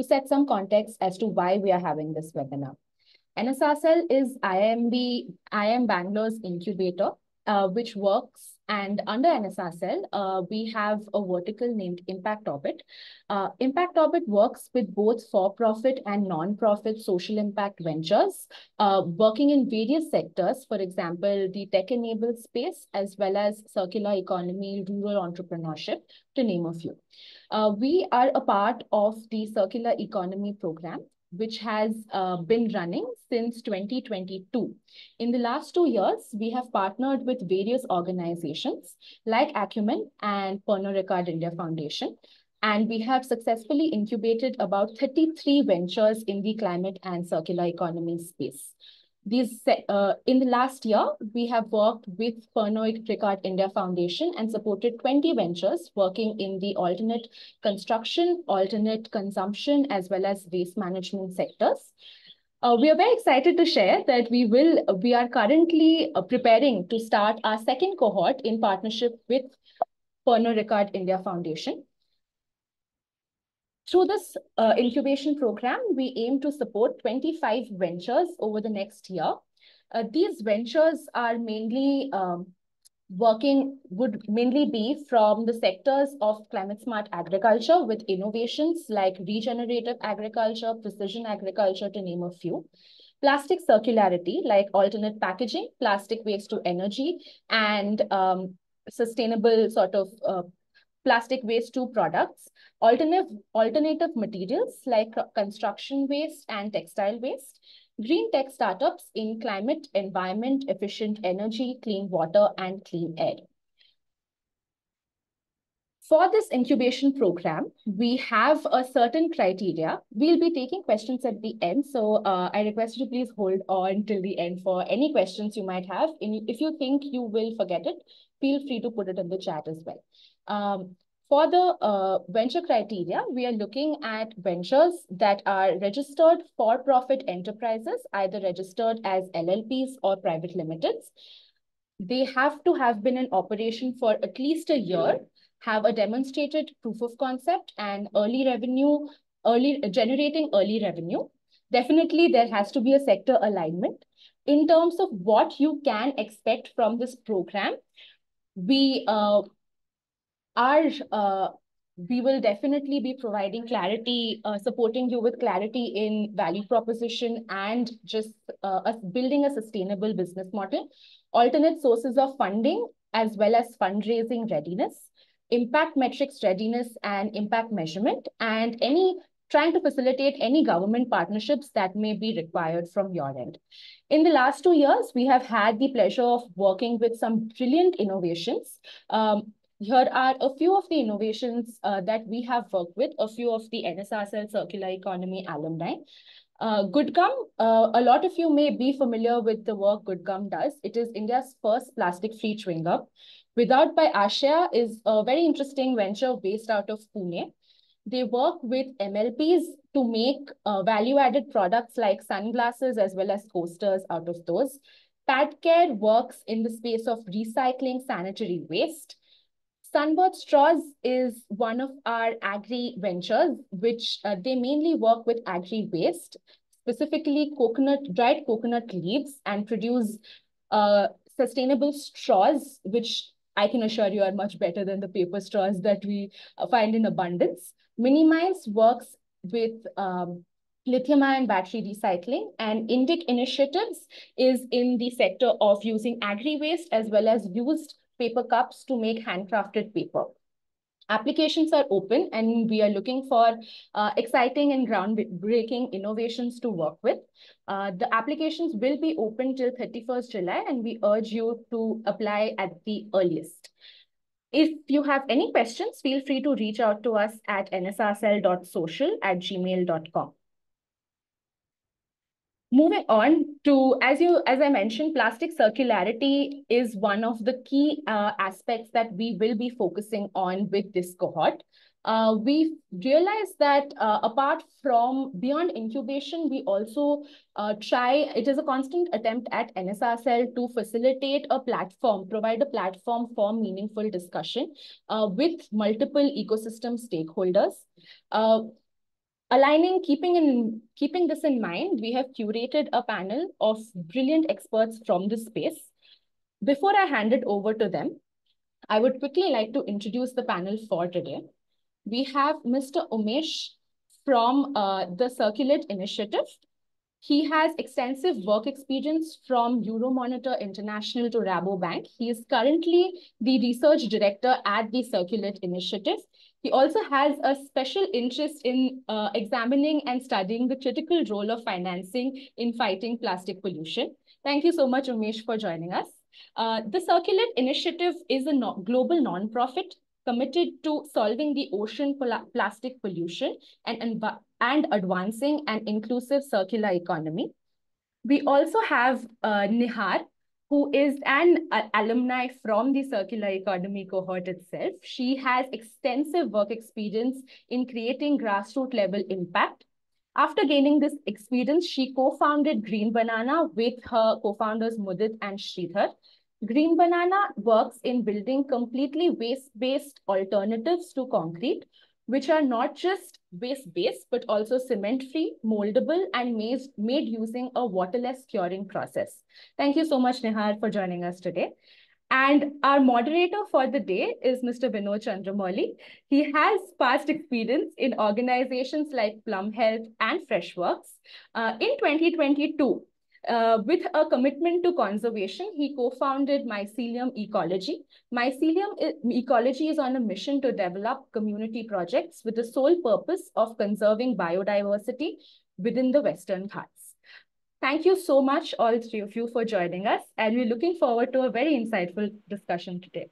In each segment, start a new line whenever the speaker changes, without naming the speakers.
to set some context as to why we are having this webinar. NSRCEL is IIMB, IIM Bangalore's incubator, uh, which works and under NSRCEL, uh, we have a vertical named Impact Orbit. Uh, Impact Orbit works with both for-profit and non-profit social impact ventures, uh, working in various sectors, for example, the tech-enabled space, as well as circular economy, rural entrepreneurship, to name a few. Uh, we are a part of the circular economy program, which has uh, been running since 2022. In the last two years, we have partnered with various organizations like Acumen and Pernod Ricard India Foundation. And we have successfully incubated about 33 ventures in the climate and circular economy space. These, uh, in the last year, we have worked with Pernod Ricard India Foundation and supported 20 ventures working in the alternate construction, alternate consumption, as well as waste management sectors. Uh, we are very excited to share that we will, we are currently uh, preparing to start our second cohort in partnership with Pernod Ricard India Foundation. Through this uh, incubation program, we aim to support 25 ventures over the next year. Uh, these ventures are mainly um, working, would mainly be from the sectors of climate smart agriculture with innovations like regenerative agriculture, precision agriculture, to name a few. Plastic circularity, like alternate packaging, plastic waste to energy, and um, sustainable sort of uh, plastic waste to products, alternative, alternative materials like construction waste and textile waste, green tech startups in climate, environment, efficient energy, clean water, and clean air. For this incubation program, we have a certain criteria. We'll be taking questions at the end. So uh, I request you to please hold on till the end for any questions you might have. If you think you will forget it, feel free to put it in the chat as well. Um, for the uh, venture criteria, we are looking at ventures that are registered for-profit enterprises, either registered as LLPs or private limiteds. They have to have been in operation for at least a year, have a demonstrated proof of concept and early revenue, early generating early revenue. Definitely, there has to be a sector alignment. In terms of what you can expect from this program, we uh, are uh, we will definitely be providing clarity, uh, supporting you with clarity in value proposition and just uh, building a sustainable business model, alternate sources of funding, as well as fundraising readiness, impact metrics readiness and impact measurement, and any trying to facilitate any government partnerships that may be required from your end. In the last two years, we have had the pleasure of working with some brilliant innovations. Um, here are a few of the innovations uh, that we have worked with, a few of the NSRCEL Circular Economy alumni. Uh, GoodGum, uh, a lot of you may be familiar with the work GoodGum does. It is India's first plastic-free chewing gum. Without by Ashaya is a very interesting venture based out of Pune. They work with MLPs to make uh, value-added products like sunglasses as well as coasters out of those. PadCare works in the space of recycling sanitary waste. Sunbird Straws is one of our agri ventures, which uh, they mainly work with agri waste, specifically coconut, dried coconut leaves and produce uh, sustainable straws, which I can assure you are much better than the paper straws that we uh, find in abundance. Mini Mines works with um, lithium ion battery recycling and Indic Initiatives is in the sector of using agri waste as well as used paper cups to make handcrafted paper. Applications are open and we are looking for uh, exciting and groundbreaking innovations to work with. Uh, the applications will be open till 31st July and we urge you to apply at the earliest. If you have any questions, feel free to reach out to us at nsrcell.social at gmail.com. Moving on to, as you as I mentioned, plastic circularity is one of the key uh, aspects that we will be focusing on with this cohort. Uh, we realized that uh, apart from beyond incubation, we also uh, try, it is a constant attempt at NSRCEL to facilitate a platform, provide a platform for meaningful discussion uh, with multiple ecosystem stakeholders. Aligning, keeping in keeping this in mind, we have curated a panel of brilliant experts from this space. Before I hand it over to them, I would quickly like to introduce the panel for today. We have Mr. Umesh from uh, the Circulate Initiative. He has extensive work experience from Euromonitor International to Rabobank. He is currently the research director at the Circulate Initiative. He also has a special interest in uh, examining and studying the critical role of financing in fighting plastic pollution. Thank you so much, Umesh, for joining us. Uh, the Circulate Initiative is a no global nonprofit committed to solving the ocean plastic pollution and, and, and advancing an inclusive circular economy. We also have uh, Nihar, who is an uh, alumni from the circular economy cohort itself. She has extensive work experience in creating grassroots level impact. After gaining this experience, she co-founded Green Banana with her co-founders Mudit and Sridhar. Green Banana works in building completely waste-based alternatives to concrete, which are not just waste-based, but also cement-free, moldable, and made, made using a waterless curing process. Thank you so much, Nihar, for joining us today. And our moderator for the day is Mr. Vinod Chandramouli. He has past experience in organizations like Plum Health and Freshworks. Uh, in 2022, uh, with a commitment to conservation, he co-founded Mycelium Ecology. Mycelium Ecology is on a mission to develop community projects with the sole purpose of conserving biodiversity within the Western Ghats. Thank you so much, all three of you, for joining us. And we're looking forward to a very insightful discussion today.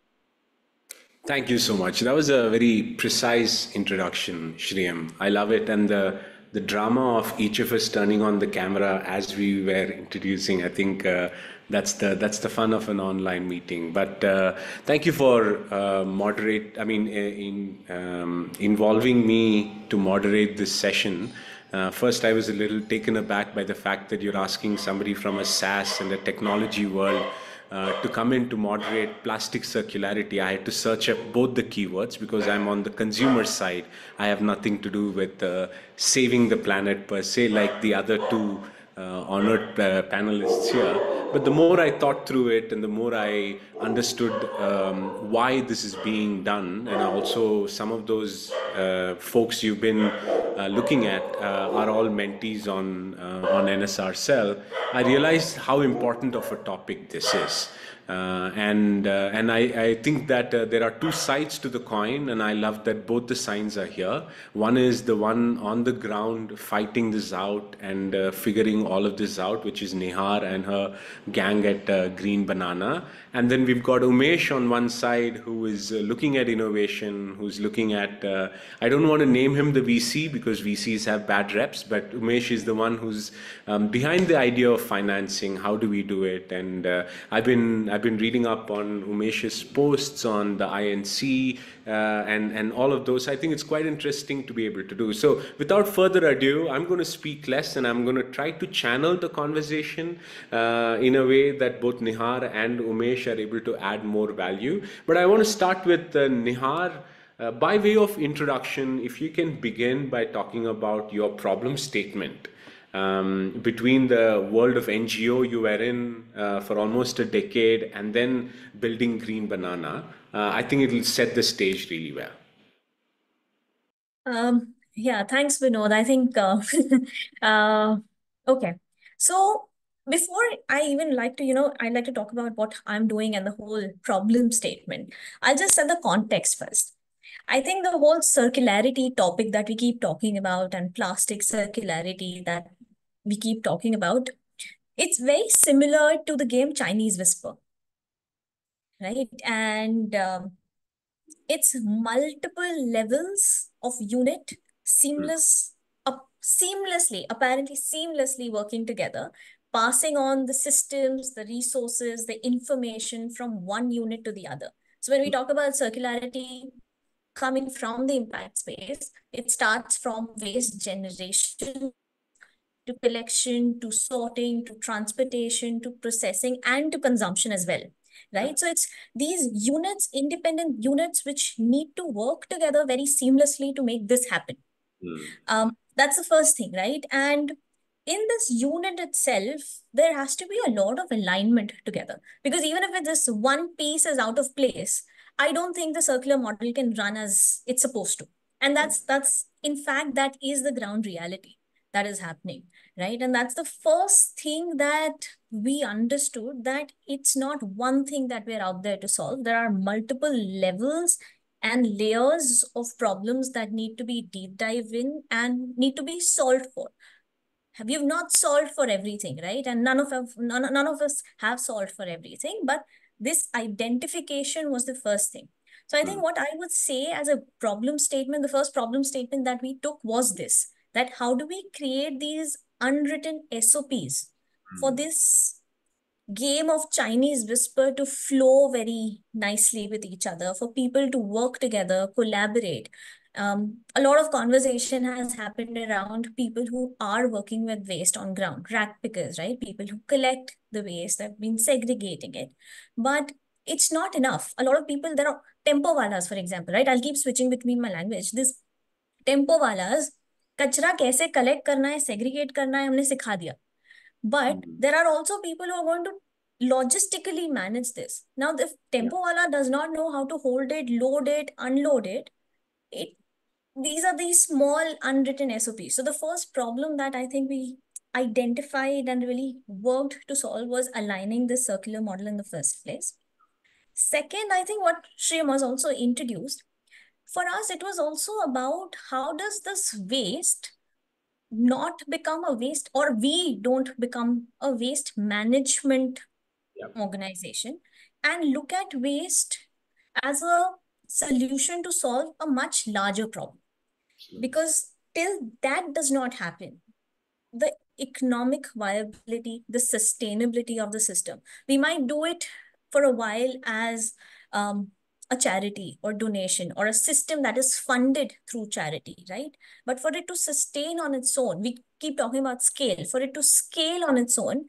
Thank you so much. That was a very precise introduction, Shriyam. I love it. And the the drama of each of us turning on the camera as we were introducing, I think uh, that's the that's the fun of an online meeting. But uh, thank you for uh, moderate. I mean, in um, involving me to moderate this session. Uh, first, I was a little taken aback by the fact that you're asking somebody from a SaaS and a technology world uh, to come in to moderate plastic circularity, I had to search up both the keywords because I'm on the consumer side. I have nothing to do with uh, saving the planet per se, like the other two uh, honored panelists here. But the more I thought through it and the more I understood um, why this is being done, and also some of those uh, folks you've been uh, looking at uh, are all mentees on, on NSRCEL, I realized how important of a topic this is. Uh, and uh, and I, I think that uh, there are two sides to the coin, and I love that both the signs are here. One is the one on the ground fighting this out and uh, figuring all of this out, which is Nihar and her gang at uh, Green Banana. And then we've got Umesh on one side who is uh, looking at innovation, who's looking at, I don't want to name him the VC because VCs have bad reps, but Umesh is the one who's um, behind the idea of financing. How do we do it? And I've been I've been reading up on Umesh's posts on the INC uh, and, and all of those. I think it's quite interesting to be able to do. So without further ado, I'm going to speak less and I'm going to try to channel the conversation uh, in a way that both Nihar and Umesh are able to add more value. But I want to start with uh, Nihar. Uh, by way of introduction, if you can begin by talking about your problem statement um, between the world of NGO you were in uh, for almost a decade and then building Green Banana, uh, I think it will set the stage really well.
Um, yeah, thanks, Vinod. I think, uh, uh, okay. So before I even like to, you know, I'd like to talk about what I'm doing and the whole problem statement. I'll just set the context first. I think the whole circularity topic that we keep talking about and plastic circularity that we keep talking about, it's very similar to the game Chinese Whisper, right? And um, it's multiple levels of unit, seamless, up, seamlessly, apparently seamlessly working together, passing on the systems, the resources, the information from one unit to the other. So when we talk about circularity coming from the impact space, it starts from waste generation to collection, to sorting, to transportation, to processing, and to consumption as well. Right. So it's these units, independent units, which need to work together very seamlessly to make this happen. Mm. Um, that's the first thing, right? And in this unit itself, there has to be a lot of alignment together. Because even if this one piece is out of place, I don't think the circular model can run as it's supposed to. And that's that's in fact that is the ground reality that is happening, right? And that's the first thing that we understood that it's not one thing that we're out there to solve. There are multiple levels and layers of problems that need to be deep dive in and need to be solved for. We have not solved for everything, right? And none of us, none, none of us have solved for everything, but this identification was the first thing. So I think hmm. what I would say as a problem statement, the first problem statement that we took was this, that how do we create these unwritten SOPs for hmm. this game of Chinese whisper to flow very nicely with each other, for people to work together, collaborate. Um, a lot of conversation has happened around people who are working with waste on ground, rag pickers, right? People who collect the waste, have been segregating it. But it's not enough. A lot of people, there are tempo walas, for example, right? I'll keep switching between my language. This tempo walas, कचरा कैसे collect करना है segregate करना है हमने सिखा दिया but mm-hmm. there are also people who are going to logistically manage this. Now, if Tempo Wala does not know how to hold it, load it, unload it, it these are these small unwritten SOPs. So the first problem that I think we identified and really worked to solve was aligning this circular model in the first place. Second, I think what Shriyam was also introduced, for us, it was also about how does this waste not become a waste or we don't become a waste management yep. organization and look at waste as a solution to solve a much larger problem because till that does not happen the economic viability the sustainability of the system we might do it for a while as um, a charity or donation or a system that is funded through charity, right? But for it to sustain on its own, we keep talking about scale. For it to scale on its own,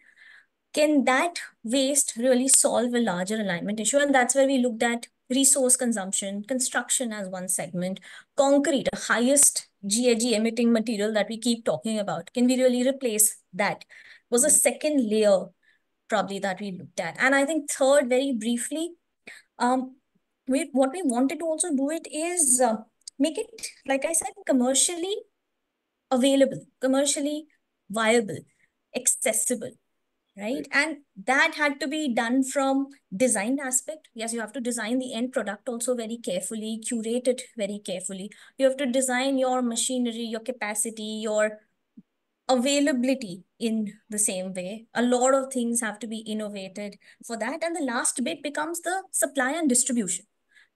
can that waste really solve a larger alignment issue? And that's where we looked at resource consumption, construction as one segment, concrete, the highest GHG emitting material that we keep talking about. Can we really replace that? Was a second layer probably that we looked at. And I think third, very briefly, um, we, what we wanted to also do it is uh, make it, like I said, commercially available, commercially viable, accessible, right? And that had to be done from design aspect. Yes, you have to design the end product also very carefully, curate it very carefully. You have to design your machinery, your capacity, your availability in the same way. A lot of things have to be innovated for that. And the last bit becomes the supply and distribution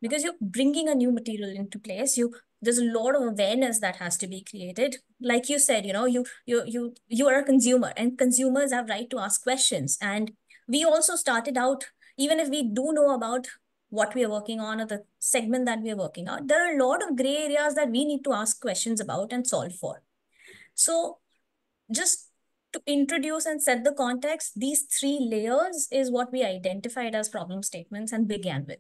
because you're bringing a new material into place you there's a lot of awareness that has to be created. Like you said you know you you you you are a consumer and consumers have right to ask questions. And we also started out even if we do know about what we are working on or the segment that we are working on there are a lot of gray areas that we need to ask questions about and solve for. So just to introduce and set the context these three layers is what we identified as problem statements and began with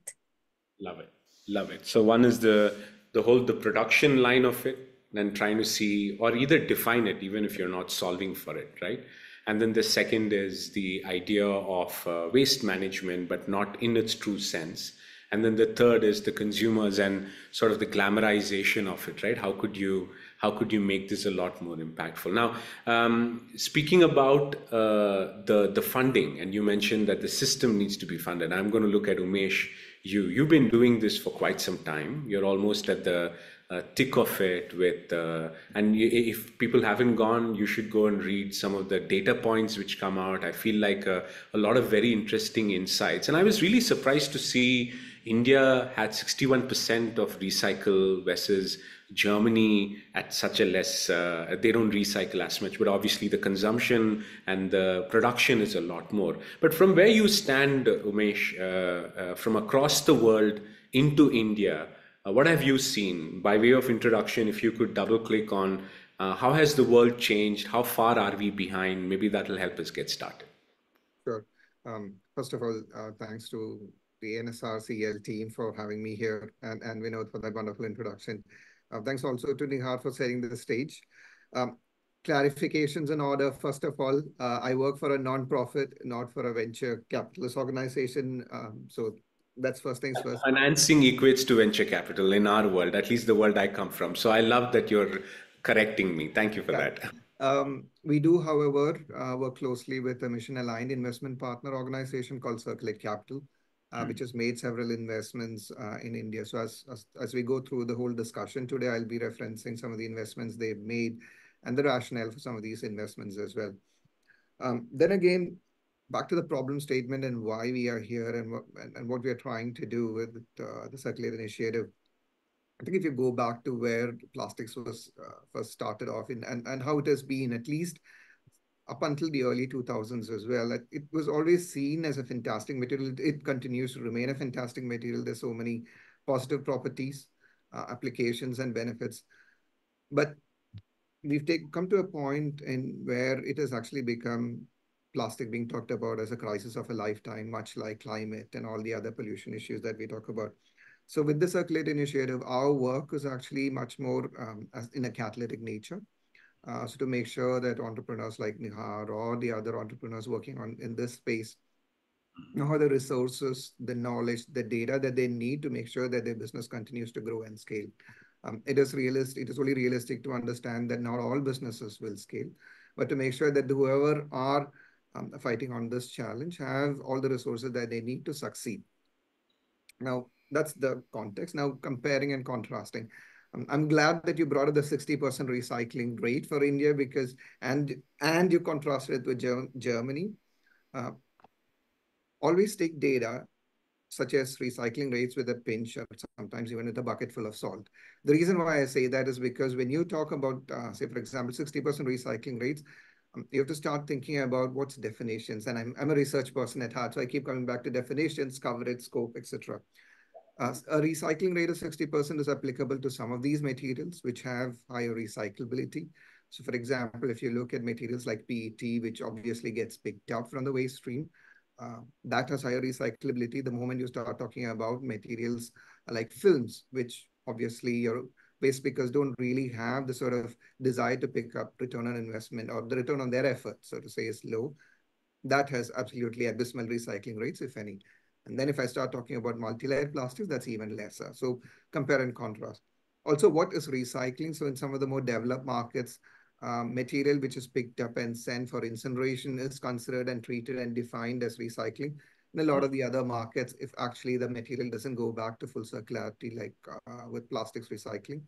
Love it. Love it. So one is the the whole the production line of it, then trying to see or either define it, even if you're not solving for it, right? And then the second is the idea of uh, waste management, but not in its true sense. And then the third is the consumers and sort of the glamorization of it, right? How could you how could you make this a lot more impactful? Now, um, speaking about uh, the the funding, and you mentioned that the system needs to be funded. I'm going to look at Umesh you you've been doing this for quite some time. You're almost at the uh, tick of it with uh, and you, if people haven't gone you should go and read some of the data points which come out i feel like a, a lot of very interesting insights and i was really surprised to see india had 61% of recycle versus Germany at such a less, uh, they don't recycle as much, but obviously the consumption and the production is a lot more. But from where you stand, Umesh, uh, uh, from across the world into India, uh, what have you seen? By way of introduction, if you could double click on uh, how has the world changed? How far are we behind? Maybe that will help us get started.
Sure. Um, first of all, uh, thanks to the NSRCEL team for having me here and, and Vinod for that wonderful introduction. Uh, thanks also to Nihar for setting the stage. Um, clarifications in order. First of all, uh, I work for a non-profit, not for a venture capitalist organization. Um, so that's first things first.
Financing equates to venture capital in our world, at least the world I come from. So I love that you're correcting me. Thank you for yeah. that.
Um, we do, however, uh, work closely with a mission-aligned investment partner organization called Circulate Capital, mm. which has made several investments uh, in India. So as, we go through the whole discussion today, I'll be referencing some of the investments they've made and the rationale for some of these investments as well. Um, then again, back to the problem statement and why we are here and what, we are trying to do with uh, the Circulate Initiative. I think if you go back to where plastics was first started off in, and how it has been, at least up until the early 2000s as well, it, was always seen as a fantastic material. It, continues to remain a fantastic material. There's so many positive properties, uh, applications, and benefits. But we've take, come to a point in where it has actually become plastic being talked about as a crisis of a lifetime, much like climate and all the other pollution issues that we talk about. So with the Circulate initiative, our work is actually much more um, in a catalytic nature. Uh, so to make sure that entrepreneurs like Nihar or the other entrepreneurs working on in this space know the resources, the knowledge, the data that they need to make sure that their business continues to grow and scale. Um, it is realistic. It is only realistic to understand that not all businesses will scale, but to make sure that whoever are um, fighting on this challenge have all the resources that they need to succeed. Now, that's the context. Now, comparing and contrasting. I'm glad that you brought up the 60% recycling rate for India because, and, and you contrasted it with Ger Germany. Uh, always take data such as recycling rates with a pinch or sometimes even with a bucket full of salt. The reason why I say that is because when you talk about, uh, say, for example, 60% recycling rates, um, you have to start thinking about what's definitions. And I'm, I'm a research person at heart, so I keep coming back to definitions, coverage, scope, etc. Uh, a recycling rate of 60% is applicable to some of these materials which have higher recyclability. So for example, if you look at materials like PET, which obviously gets picked up from the waste stream, uh, that has higher recyclability. The moment you start talking about materials like films, which obviously your waste pickers don't really have the sort of desire to pick up return on investment or the return on their effort, so to say, is low. That has absolutely abysmal recycling rates, if any. And then if I start talking about multi-layered plastics, that's even lesser. So compare and contrast. Also, what is recycling? So in some of the more developed markets, um, material which is picked up and sent for incineration is considered and treated and defined as recycling. In a lot of the other markets, if actually the material doesn't go back to full circularity, like uh, with plastics recycling,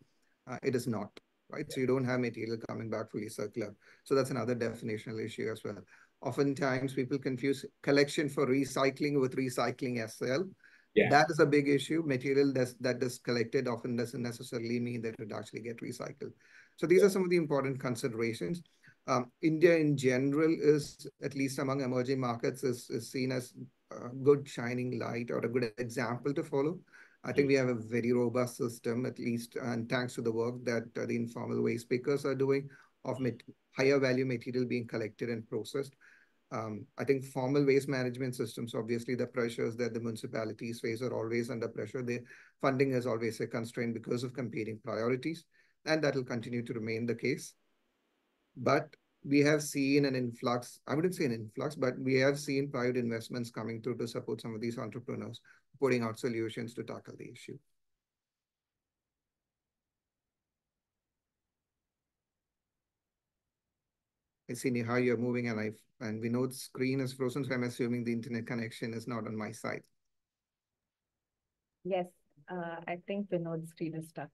uh, it is not, right? So you don't have material coming back fully circular. So that's another definitional issue as well. Oftentimes people confuse collection for recycling with recycling as well. Yeah. That is a big issue. Material that's, that is collected often doesn't necessarily mean that it actually get recycled. So these are some of the important considerations. Um, India in general is, at least among emerging markets, is, is seen as a good shining light or a good example to follow. I think we have a very robust system, at least, and thanks to the work that uh, the informal waste pickers are doing of higher value material being collected and processed. Um, I think formal waste management systems, obviously the pressures that the municipalities face are always under pressure. The funding is always a constraint because of competing priorities and that will continue to remain the case. But we have seen an influx, I wouldn't say an influx, but we have seen private investments coming through to support some of these entrepreneurs, putting out solutions to tackle the issue. I see how you're moving and I and we know the screen is frozen, so I'm assuming the internet connection is not on my side.
Yes, uh, I think Vinod's screen is stuck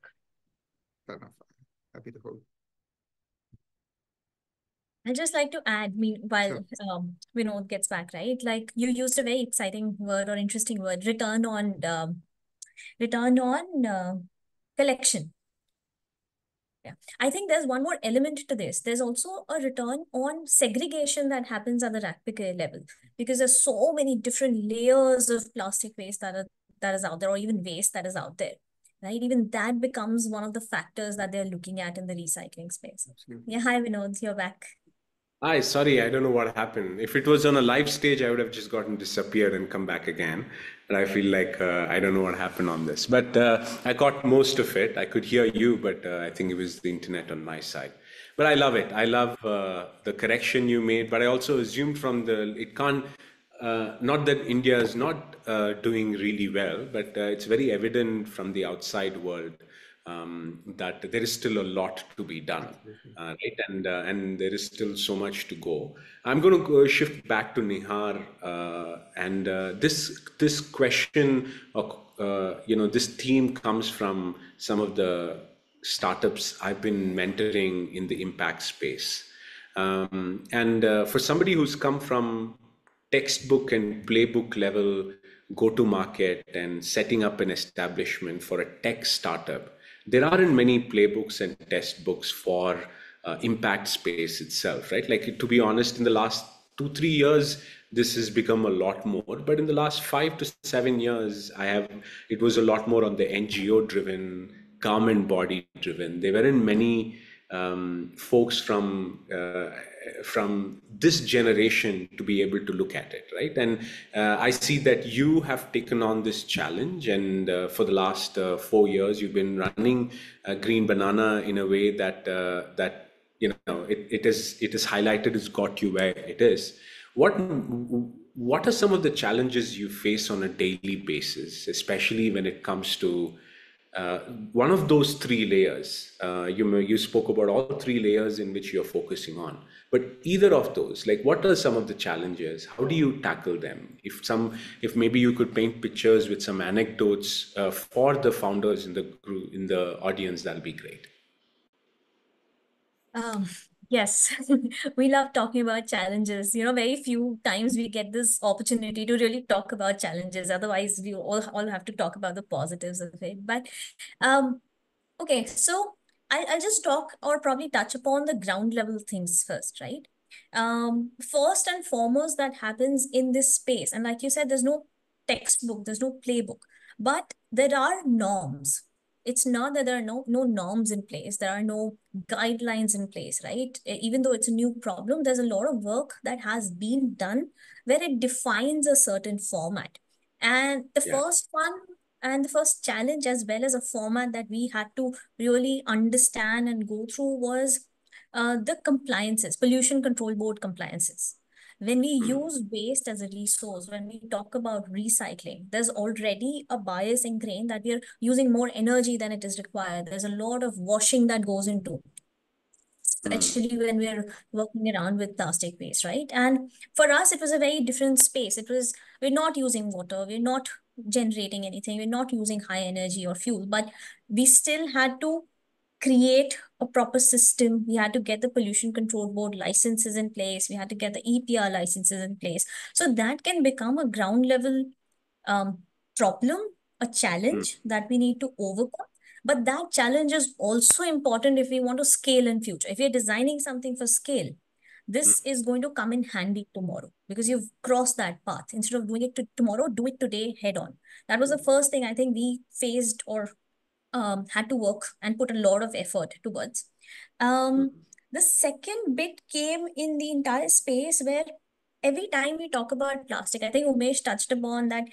fair enough. Happy to hold.
I'd just like to add, meanwhile, sure. um, Vinod gets back, right? Like you used a very exciting word or interesting word, return on, um, return on uh, collection. Yeah, I think there's one more element to this. There's also a return on segregation that happens at the rag picker level because there's so many different layers of plastic waste that are that is out there, or even waste that is out there right? Even that becomes one of the factors that they're looking at in the recycling space. Absolutely. Yeah, hi Vinod, you're back.
Hi, sorry, I don't know what happened. If it was on a live stage, I would have just gotten disappeared and come back again. And I feel like uh, I don't know what happened on this. But uh, I got most of it. I could hear you, but uh, I think it was the internet on my side. but I love it. I love uh, the correction you made, but I also assumed from the it can't. Uh, not that India is not uh, doing really well, but it's very evident from the outside world um, that there is still a lot to be done, uh, right? And uh, and there is still so much to go. I'm going to go shift back to Nihar, uh, and uh, this this question, of, uh, you know, this theme comes from some of the startups I've been mentoring in the impact space, um, and uh, for somebody who's come from textbook and playbook level go to market and setting up an establishment for a tech startup there aren't many playbooks and test books for uh, impact space itself, right? Like to be honest, in the last two three years, this has become a lot more. But in the last five to seven years, I have it was a lot more on the NGO driven, government body driven. There weren't many um, folks from uh, from this generation to be able to look at it right? And uh, i see that you have taken on this challenge and uh, for the last uh, 4 years you've been running green banana in a way that uh, that you know it, it is it is highlighted it's got you where it is. What what are some of the challenges you face on a daily basis especially when it comes to uh, one of those three layers, uh, you you spoke about all three layers in which you're focusing on. But either of those, like, what are some of the challenges? How do you tackle them? If some, if maybe you could paint pictures with some anecdotes uh, for the founders in the group in the audience, that'll be great.
Um, Yes, we love talking about challenges. You know, very few times we get this opportunity to really talk about challenges. Otherwise, we all, all have to talk about the positives of it. But um, okay, so I, I'll just talk or probably touch upon the ground level things first, right? Um, first and foremost, that happens in this space. And like you said, there's no textbook, there's no playbook, but there are norms it's not that there are no no norms in place. There are no guidelines in place right? Even though it's a new problem there's a lot of work that has been done where it defines a certain format. And the yeah. first one and the first challenge as well as a format that we had to really understand and go through was uh, the compliances pollution control board compliances when we hmm. use waste as a resource, when we talk about recycling, there's already a bias ingrained that we're using more energy than it is required. There's a lot of washing that goes into hmm. especially when we're working around with plastic waste, right? And for us, it was a very different space. It was, we're not using water, we're not generating anything, we're not using high energy or fuel, but we still had to create a proper system. We had to get the pollution control board licenses in place. We had to get the EPR licenses in place. So that can become a ground level um, problem, a challenge mm. that we need to overcome. But that challenge is also important if we want to scale in future. If you're designing something for scale, this mm. is going to come in handy tomorrow because you've crossed that path. Instead of doing it to tomorrow, do it today head on. That was the hmm. first thing I think we faced or um, had to work and put a lot of effort towards. Um, hmm. the second bit came in the entire space where every time we talk about plastic, I think Umesh touched upon that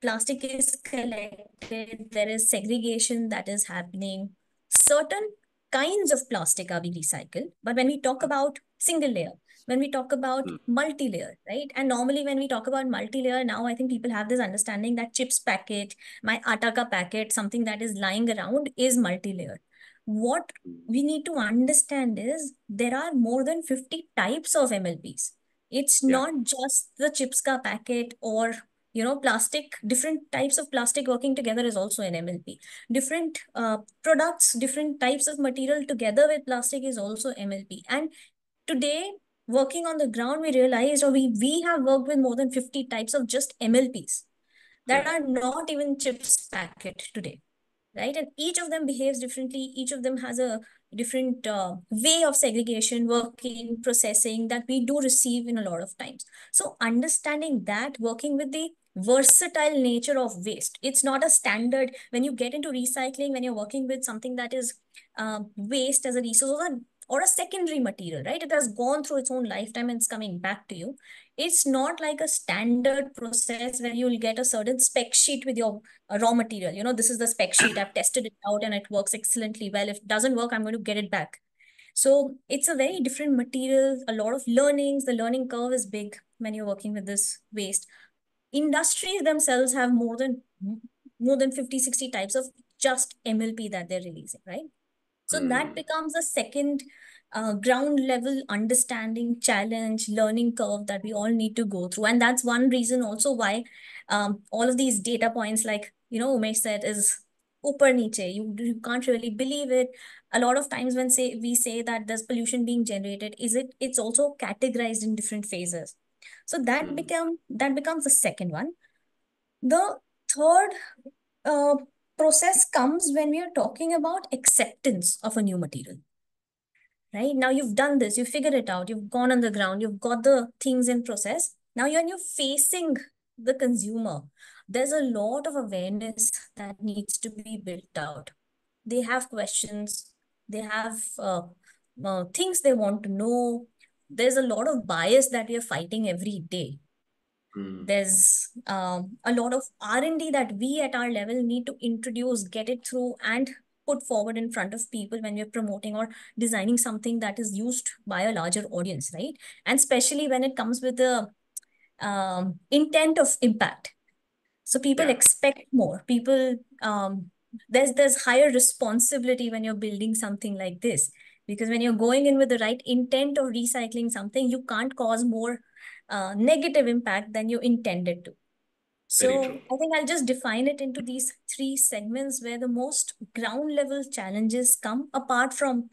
plastic is collected, there is segregation that is happening. Certain kinds of plastic are being recycled. But when we talk about single layer, when we talk about mm. multi-layer, right? And normally when we talk about multi-layer, now I think people have this understanding that chips packet, my ataka packet, something that is lying around is multi-layer. What we need to understand is there are more than 50 types of MLPs. It's yeah. not just the chips ka packet or you know plastic different types of plastic working together is also an mlp different uh, products different types of material together with plastic is also mlp and today working on the ground, we realized, or we, we have worked with more than 50 types of just MLPs that are not even chips packet today, right? And each of them behaves differently. Each of them has a different uh, way of segregation, working, processing that we do receive in a lot of times. So understanding that, working with the versatile nature of waste. It's not a standard when you get into recycling, when you're working with something that is um, waste as a resource, or a secondary material, right? It has gone through its own lifetime and it's coming back to you. It's not like a standard process where you'll get a certain spec sheet with your uh, raw material. You know, this is the spec sheet. I've tested it out and it works excellently well. If it doesn't work, I'm going to get it back. So it's a very different material, a lot of learnings. The learning curve is big when you're working with this waste. Industries themselves have more than more than 50, 60 types of just MLP that they're releasing, right? So mm. that becomes a second uh, ground level understanding, challenge, learning curve that we all need to go through. And that's one reason also why um, all of these data points, like, you know, Umesh said, is upper niche. You, you can't really believe it. A lot of times when say we say that there's pollution being generated, is it it's also categorized in different phases. So that mm. become that becomes the second one. The third uh, process comes when we are talking about acceptance of a new material right? Now you've done this, you figured it out, you've gone on the ground, you've got the things in process. Now you're, you're facing the consumer. There's a lot of awareness that needs to be built out. They have questions, they have uh, uh, things they want to know. There's a lot of bias that we are fighting every day. Mm. There's um, a lot of R&D that we at our level need to introduce, get it through and put forward in front of people when we're promoting or designing something that is used by a larger audience, right? And especially when it comes with the um, intent of impact. So people yeah. expect more. People, um, there's there's higher responsibility when you're building something like this because when you're going in with the right intent of recycling something, you can't cause more uh, negative impact than you intended to. So I think I'll just define it into these three segments where the most ground level challenges come apart from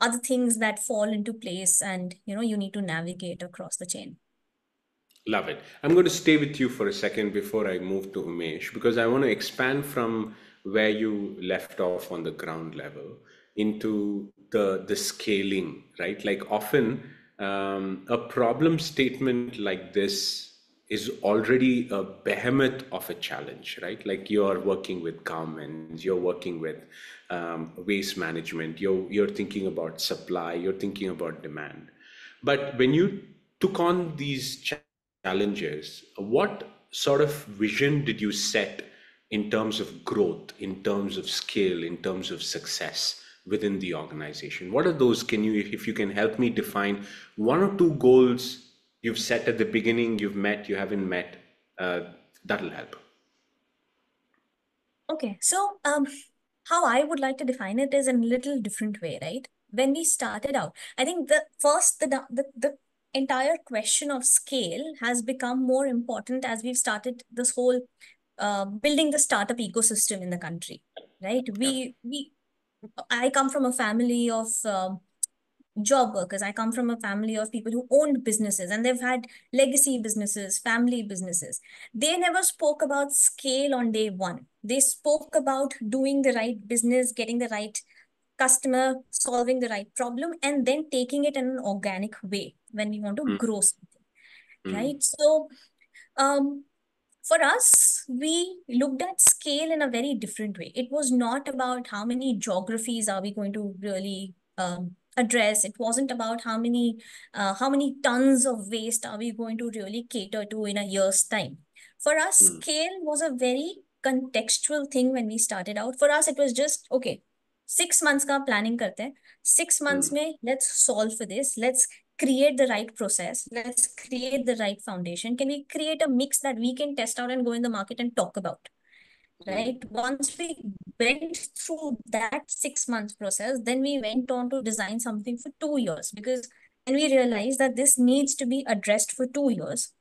other things that fall into place and you know you need to navigate across the chain.
Love it. I'm going to stay with you for a second before I move to Umesh because I want to expand from where you left off on the ground level into the the scaling, right? Like often um, a problem statement like this is already a behemoth of a challenge, right? Like you're working with governments, you're working with um, waste management, you're, you're thinking about supply, you're thinking about demand. But when you took on these challenges, what sort of vision did you set in terms of growth, in terms of scale, in terms of success within the organization? What are those? Can you, if you can help me define one or two goals you've set at the beginning, you've met, you haven't met, uh, that'll help.
Okay, so um, how I would like to define it is in a little different way, right? When we started out, I think the first, the, the, the entire question of scale has become more important as we've started this whole uh, building the startup ecosystem in the country, right? We, we, I come from a family of um, job workers. I come from a family of people who owned businesses and they've had legacy businesses, family businesses. They never spoke about scale on day one. They spoke about doing the right business, getting the right customer, solving the right problem, and then taking it in an organic way when we want to mm. grow something. Mm. Right. So um for us, we looked at scale in a very different way. It was not about how many geographies are we going to really um, address. It wasn't about how many uh, how many tons of waste are we going to really cater to in a year's time. For us, mm. scale was a very contextual thing when we started out. For us, it was just okay. Six months ka planning karte hain. Six months mm. mein let's solve for this. Create the right process. Let's create the right foundation. Can we create a mix that we can test out and go in the market and talk about? right once we went through that six months process then we went on to design something for two years because and we realized that this needs to be addressed for two years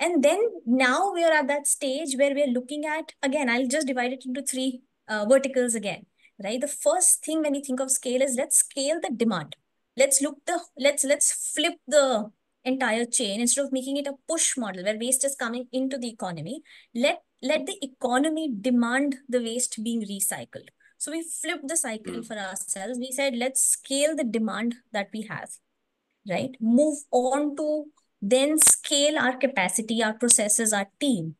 and then now we are at that stage where we're looking at again i'll just divide it into three uh, verticals again right the first thing when you think of scale is let's scale the demand let's look the let's let's flip the entire chain instead of making it a push model where waste is coming into the economy let let the economy demand the waste being recycled. So we flipped the cycle mm. for ourselves. We said, let's scale the demand that we have, right? Move on to then scale our capacity, our processes, our team,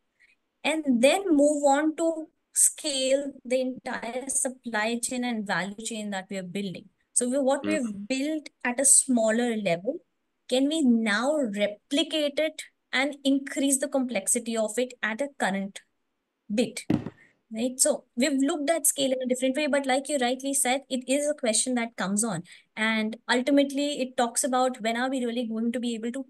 and then move on to scale the entire supply chain and value chain that we are building. So we, what mm. we've built at a smaller level, can we now replicate it and increase the complexity of it at a current bit right? So we've looked at scale in a different way, but like you rightly said, it is a question that comes on. And ultimately, it talks about when are we really going to be able to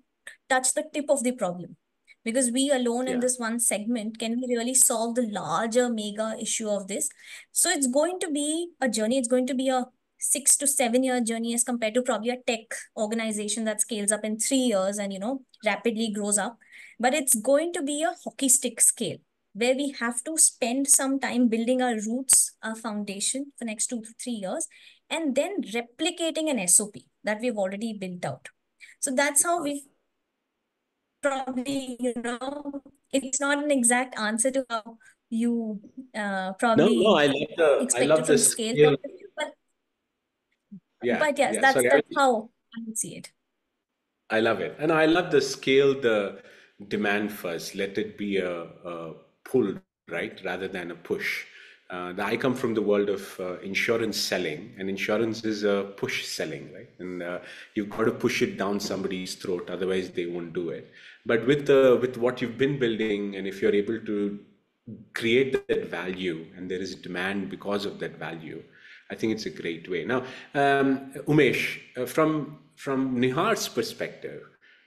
touch the tip of the problem? Because we alone yeah. in this one segment, can we really solve the larger mega issue of this? So it's going to be a journey. It's going to be a six to seven year journey as compared to probably a tech organization that scales up in three years and, you know, rapidly grows up. But it's going to be a hockey stick scale where we have to spend some time building our roots, our foundation for next two to three years, and then replicating an SOP that we've already built out. So that's how we've probably, you know, it's not an exact answer to how you uh, probably
no, no, I love the, I love the scale. scale.
But, yeah, but yes, yeah, that's, that's I, how I would see it.
I love it. And I love the scale, the demand first. Let it be a, a pull, right, rather than a push. Uh, I come from the world of uh, insurance selling, and insurance is a push selling, right? And uh, you've got to push it down somebody's throat, otherwise they won't do it. But with the with what you've been building, and if you're able to create that value, and there is demand because of that value, I think it's a great way. Now, um, Umesh, uh, from from Nihar's perspective,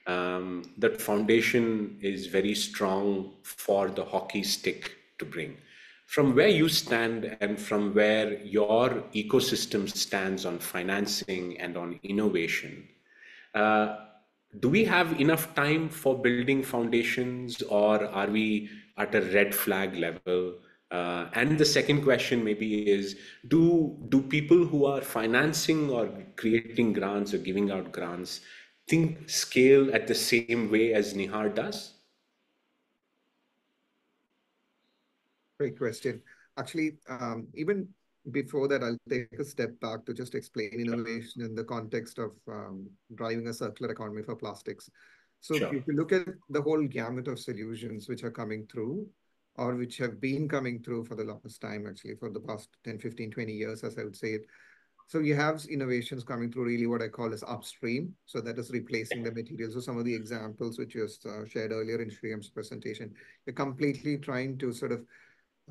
um, that foundation is very strong for the hockey stick to bring. From where you stand and from where your ecosystem stands on financing and on innovation, uh, do we have enough time for building foundations or are we at a red flag level? Uh, and the second question maybe is do do people who are financing or creating grants or giving out grants think scale at the same way as Nihar does?
Great question. Actually, um, even before that, I'll take a step back to just explain innovation in the context of um, driving a circular economy for plastics. So sure. if you look at the whole gamut of solutions which are coming through, or which have been coming through for the longest time, actually, for the past 10, 15, 20 years, as I would say it, so you have innovations coming through really what I call as upstream. So that is replacing the materials. So some of the examples which you uh, shared earlier in Shriyam's presentation, you're completely trying to sort of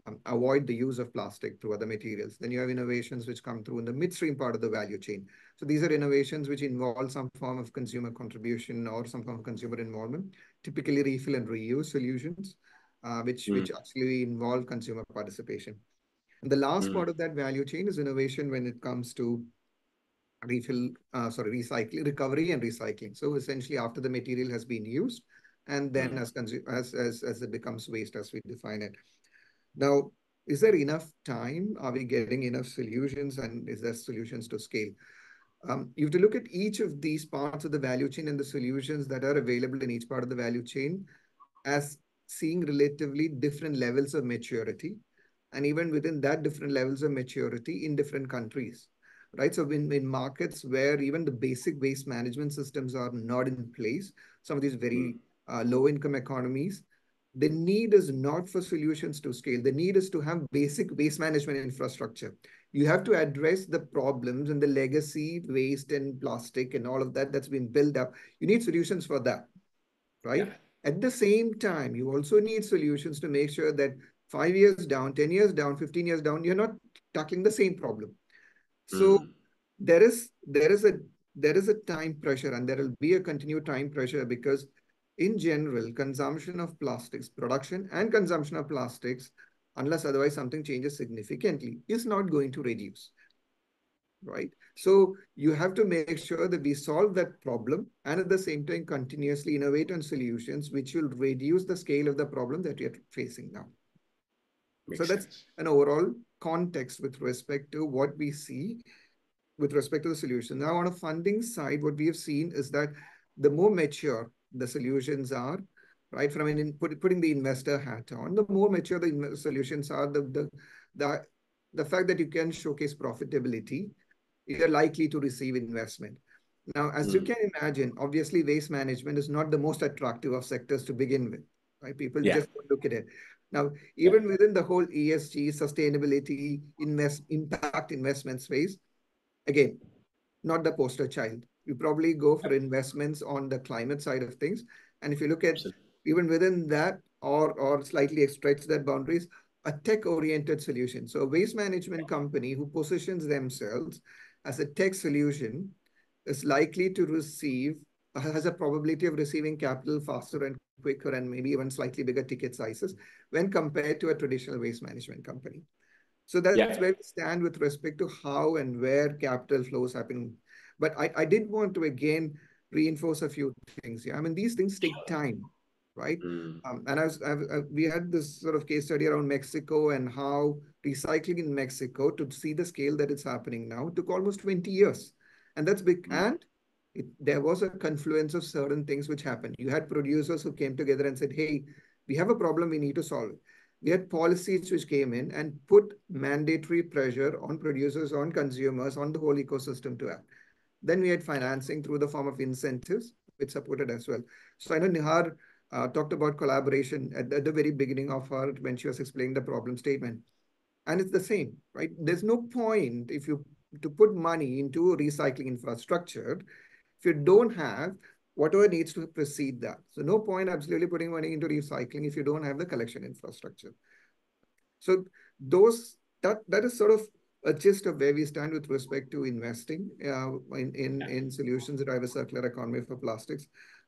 um, avoid the use of plastic through other materials. Then you have innovations which come through in the midstream part of the value chain. So these are innovations which involve some form of consumer contribution or some form of consumer involvement, typically refill and reuse solutions, uh, which, mm. which actually involve consumer participation. And the last mm. part of that value chain is innovation when it comes to refill, uh, sorry, recycling, recovery and recycling. So essentially after the material has been used and then mm. as, as, as, as it becomes waste as we define it. Now, is there enough time? Are we getting enough solutions and is there solutions to scale? Um, you have to look at each of these parts of the value chain and the solutions that are available in each part of the value chain as seeing relatively different levels of maturity and even within that different levels of maturity in different countries right? So in, in markets where even the basic waste management systems are not in place some of these very uh, low income economies the need is not for solutions to scale. The need is to have basic waste management infrastructure. You have to address the problems and the legacy waste and plastic and all of that that's been built up. You need solutions for that right? Yeah. At the same time you also need solutions to make sure that five years down, 10 years down, 15 years down, you're not tackling the same problem. So mm. there is there is a there is a time pressure and there will be a continued time pressure because in general, consumption of plastics, production and consumption of plastics, unless otherwise something changes significantly, is not going to reduce. Right. So you have to make sure that we solve that problem and at the same time continuously innovate on solutions which will reduce the scale of the problem that we are facing now. Makes so that's sense. an overall context with respect to what we see with respect to the solution. Now, on a funding side, what we have seen is that the more mature the solutions are, right, from an in, put, putting the investor hat on, the more mature the solutions are, the, the, the, the fact that you can showcase profitability, you're likely to receive investment. Now, as mm. you hmm. can imagine, obviously waste management is not the most attractive of sectors to begin with, right? People yeah. just look at it. Now, even within the whole ESG, sustainability, invest, impact investment space, again, not the poster child. You probably go for investments on the climate side of things. And if you look at Absolutely. even within that or, or slightly stretch that boundaries, a tech-oriented solution. So a waste management company who positions themselves as a tech solution is likely to receive, has a probability of receiving capital faster and quicker and maybe even slightly bigger ticket sizes when compared to a traditional waste management company. So that's yeah. where we stand with respect to how and where capital flows happen. But I, I did want to again reinforce a few things here. I mean, these things take time, right? Mm. Um, and I was, I, I, we had this sort of case study around Mexico and how recycling in Mexico to see the scale that it's happening now took almost 20 years. And that's big. Mm. And it, there was a confluence of certain things which happened. You had producers who came together and said, hey, we have a problem, we need to solve. We had policies which came in and put mandatory pressure on producers, on consumers, on the whole ecosystem to act. Then we had financing through the form of incentives, which supported as well. So I know Nihar uh, talked about collaboration at the, at the very beginning of her when she was explaining the problem statement. And it's the same, right? There's no point if you to put money into recycling infrastructure if you don't have whatever needs to precede that. So no point absolutely putting money into recycling if you don't have the collection infrastructure. So those that that is sort of a gist of where we stand with respect to investing uh, in in, in solutions that drive a circular economy for plastics.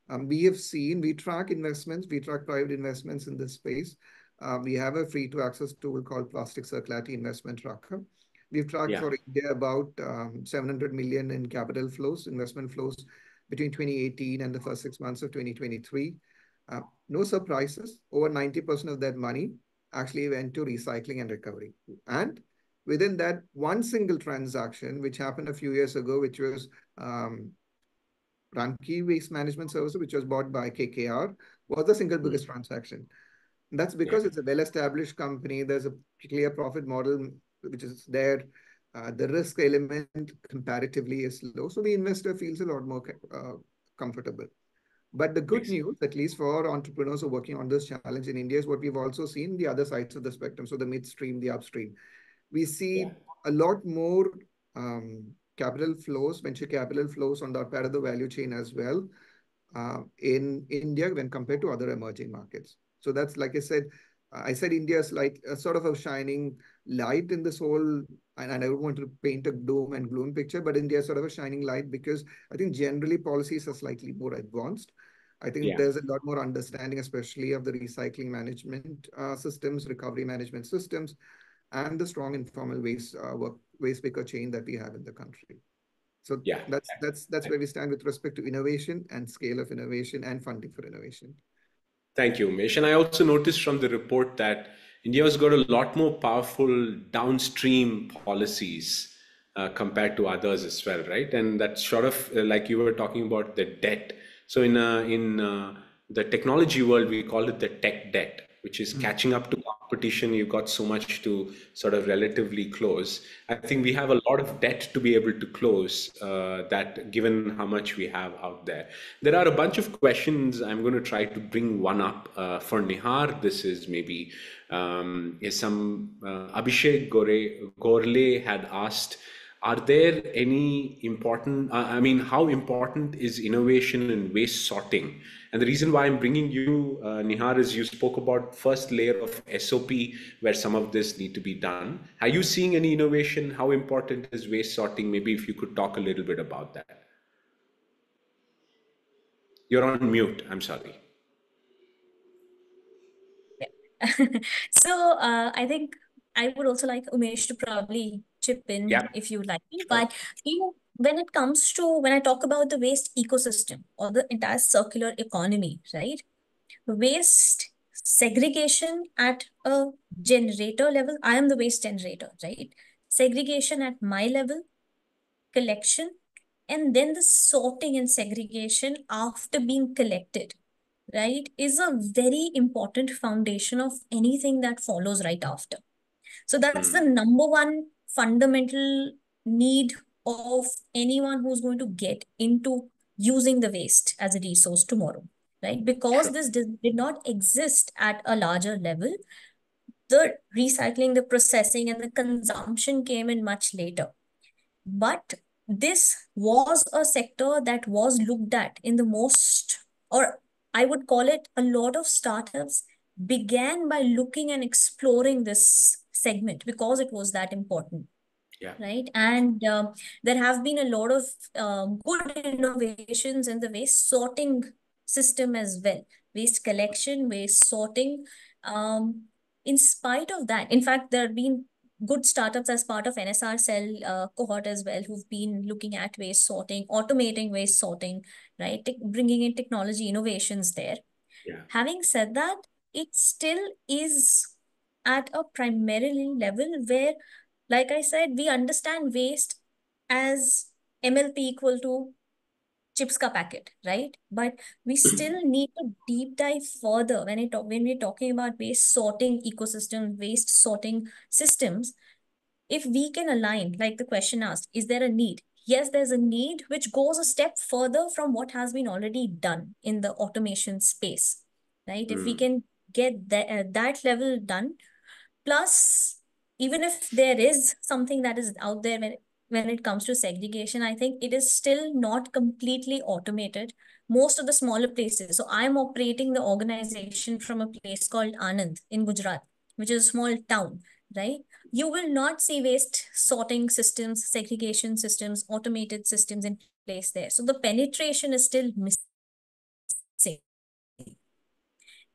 Um, we have seen we track investments, we track private investments in this space. Uh, we have a free to access tool called Plastic Circularity Investment Tracker. We've tracked yeah. for India about um, 700 million in capital flows, investment flows between 2018 and the first six months of 2023. Uh, no surprises, over 90% of that money actually went to recycling and recovery. And within that one single transaction, which happened a few years ago, which was Ramky Waste Management Services, which was bought by KKR, was the single biggest mm -hmm. transaction. And that's because yeah. it's a well-established company. There's a clear profit model which is there. Uh, the risk element comparatively is low. So the investor feels a lot more uh, comfortable. But the good news, at least for entrepreneurs who are working on this challenge in India, is what we've also seen the other sides of the spectrum. So the midstream, the upstream. We see yeah. a lot more um, capital flows, venture capital flows on that part of the value chain as well uh, in India when compared to other emerging markets. So that's, like I said, I said India is like a sort of a shining light in this whole, and I don't want to paint a doom and gloom picture, but India is sort of a shining light because I think generally policies are slightly more advanced. I think yeah. there's a lot more understanding, especially of the recycling management uh, systems, recovery management systems, and the strong informal waste uh, work waste picker chain that we have in the country. So yeah, that's that's that's where we stand with respect to innovation and scale of innovation and funding for innovation.
Thank you, Umesh. And I also noticed from the report that India has got a lot more powerful downstream policies uh, compared to others as well, right? And that's sort of uh, like you were talking about the debt. So in uh, in uh, the technology world, we call it the tech debt, which is mm-hmm. catching up to competition you've got so much to sort of relatively close. I think we have a lot of debt to be able to close uh, that given how much we have out there. There are a bunch of questions. I'm going to try to bring one up uh, for nihar. This is maybe um, is some uh, abhishek Gore, gorle had asked are there any important uh, i mean how important is innovation in waste sorting and the reason why I'm bringing you, uh, Nihar, is you spoke about first layer of SOP where some of this need to be done. Are you seeing any innovation? How important is waste sorting? Maybe if you could talk a little bit about that. You're on mute. I'm sorry.
Yeah. so uh, I think I would also like Umesh to probably chip in yeah. if you like. But you know, when it comes to when I talk about the waste ecosystem or the entire circular economy, right? Waste segregation at a generator level. I am the waste generator, right? Segregation at my level, collection, and then the sorting and segregation after being collected, right, is a very important foundation of anything that follows right after. So that's mm. the number one fundamental need of anyone who's going to get into using the waste as a resource tomorrow, right? Because this did, did not exist at a larger level, the recycling, the processing, and the consumption came in much later. But this was a sector that was looked at in the most, or I would call it a lot of startups began by looking and exploring this segment because it was that important.
Yeah.
Right. And um, there have been a lot of um, good innovations in the waste sorting system as well. Waste collection, waste sorting. Um, in spite of that, in fact, there have been good startups as part of NSRCEL uh, cohort as well who've been looking at waste sorting, automating waste sorting, right? bringing in technology innovations there.
Yeah.
Having said that, it still is at a primarily level where, like I said, we understand waste as MLP equal to chips ka packet, right? But we still need to deep dive further when it when we're talking about waste sorting ecosystem, waste sorting systems. If we can align, like the question asked, is there a need? Yes, there's a need which goes a step further from what has been already done in the automation space, right? Mm. If we hmm. can get that, uh, that level done, plus even if there is something that is out there when when it comes to segregation, I think it is still not completely automated. Most of the smaller places. So I'm operating the organization from a place called Anand in Gujarat, which is a small town, right? You will not see waste sorting systems, segregation systems, automated systems in place there. So the penetration is still missing.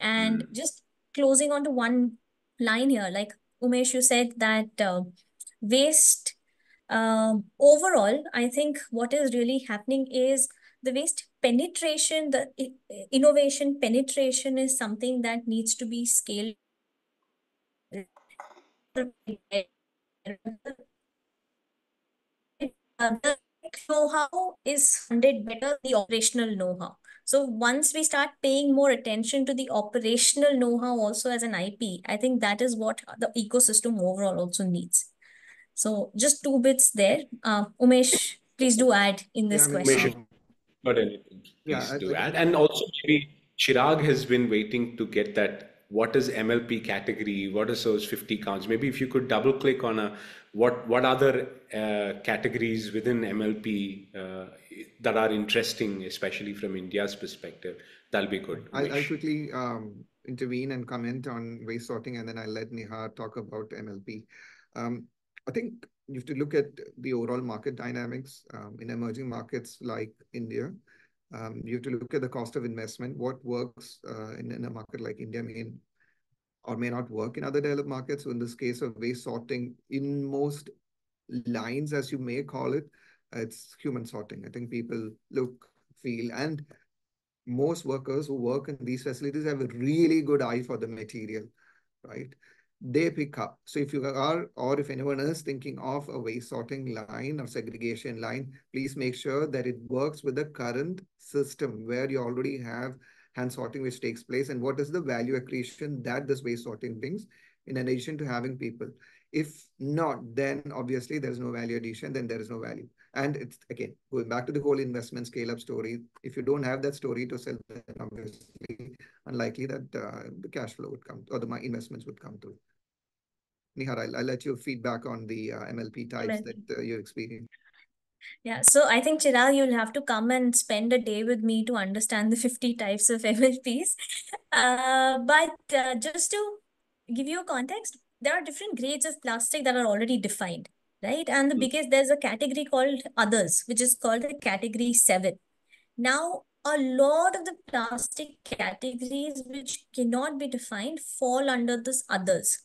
And mm. just closing on to one line here, like Umesh, you said that uh, waste um, overall, I think what is really happening is the waste penetration, the innovation penetration is something that needs to be scaled. the know-how is funded better the operational know-how. So once we start paying more attention to the operational know-how also as an IP, I think that is what the ecosystem overall also needs. So just two bits there. Uh, Umesh, please do add in this yeah, question.
Not anything. Please yeah, do add. And also maybe Chirag has been waiting to get that. What is MLP category? What is those 50 counts? Maybe if you could double click on a what what other uh, categories within MLP uh, that are interesting, especially from India's perspective, that'll be good.
I'll, I'll quickly um, intervene and comment on waste sorting, and then I'll let Nihar talk about MLP. Um, I think you have to look at the overall market dynamics um, in emerging markets like India. Um, you have to look at the cost of investment, what works uh, in, in, a market like India may or may not work in other developed markets. So in this case of waste sorting, in most lines, as you may call it, it's human sorting. I think people look, feel, and most workers who work in these facilities have a really good eye for the material, right? they pick up. So if you are, or if anyone is thinking of a waste sorting line or segregation line, please make sure that it works with the current system where you already have hand sorting which takes place and what is the value accretion that this waste sorting brings in addition to having people. If not, then obviously there is no value addition, then there is no value. And it's again going back to the whole investment scale up story. If you don't have that story to sell, then obviously unlikely that uh, the cash flow would come or the investments would come through. Nihar, I'll, I'll let you feedback on the uh, MLP types MLP. that uh, you experience.
Yeah, so I think Chirag, you'll have to come and spend a day with me to understand the 50 types of MLPs. Uh, but uh, just to give you a context, there are different grades of plastic that are already defined, right? And the hmm. biggest, there's a category called others, which is called the category seven. Now, a lot of the plastic categories which cannot be defined fall under this others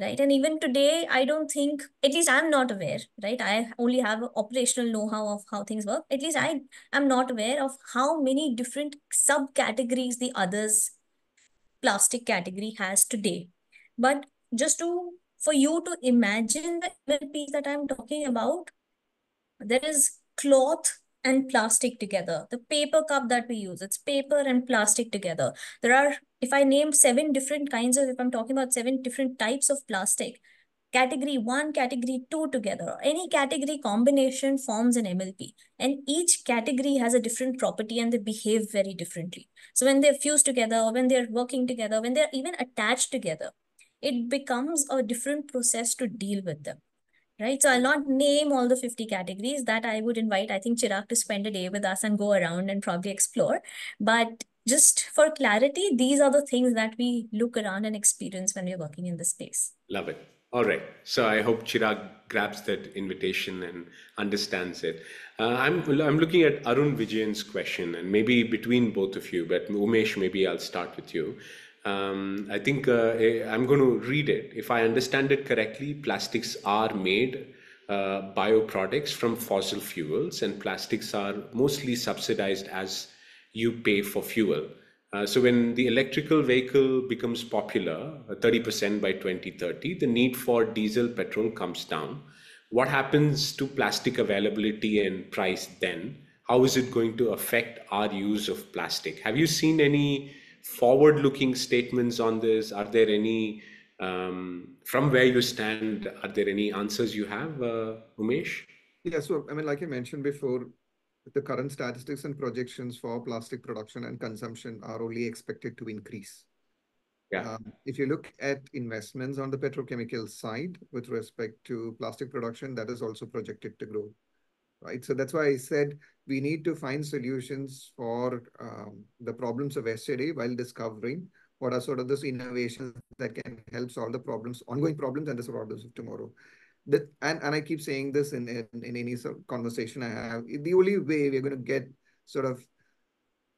right and even today i don't think at least i'm not aware right i only have operational know-how of how things work at least i am not aware of how many different subcategories the others plastic category has today but just to for you to imagine the MLPs that i'm talking about there is cloth and plastic together. The paper cup that we use, it's paper and plastic together. There are, if I name seven different kinds of, if I'm talking about seven different types of plastic, category one, category two together, any category combination forms an MLP. And each category has a different property and they behave very differently. So when they're fused together, when they're working together, when they're even attached together, it becomes a different process to deal with them right? So I'll not name all the 50 categories that I would invite, I think Chirag to spend a day with us and go around and probably explore. But just for clarity, these are the things that we look around and experience when we're working in the space.
Love it. All right. So I hope Chirag grabs that invitation and understands it. Uh, I'm I'm looking at Arun Vijayan's question, and maybe between both of you, but Umesh, maybe I'll start with you. Um, I think uh, eh, I'm going to read it. If I understand it correctly, plastics are made uh, bioproducts from fossil fuels, and plastics are mostly subsidized as you pay for fuel. Uh, so when the electrical vehicle becomes popular, 30% uh, by 2030, the need for diesel petrol comes down. What happens to plastic availability and price then? How is it going to affect our use of plastic? Have you seen any forward-looking statements on this? Are there any, um, from where you stand, are there any answers you have, uh, Umesh?
Yeah, so I mean, like I mentioned before, the current statistics and projections for plastic production and consumption are only expected to increase.
Yeah. Um,
if you look at investments on the petrochemical side with respect to plastic production, that is also projected to grow, right? So that's why I said we need to find solutions for um, the problems of yesterday while discovering what are sort of those innovations that can help solve the problems, ongoing problems and the problems of tomorrow and, and I keep saying this in, in, in any sort of conversation I have, the only way we're going to get sort of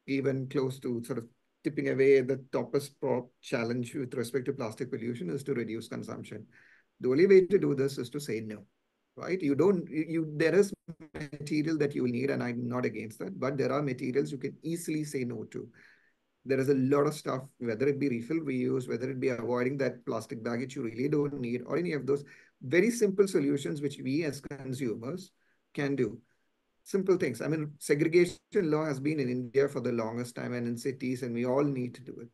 even close to sort of tipping away the toughest challenge with respect to plastic pollution is to reduce consumption. The only way to do this is to say no, right? You don't, you, there is material that you will need and I'm not against that, but there are materials you can easily say no to. There is a lot of stuff, whether it be refill reuse, whether it be avoiding that plastic bag which you really don't need or any of those very simple solutions which we as consumers can do. Simple things. I mean, segregation law has been in India for the longest time and in cities, and we all need to do it.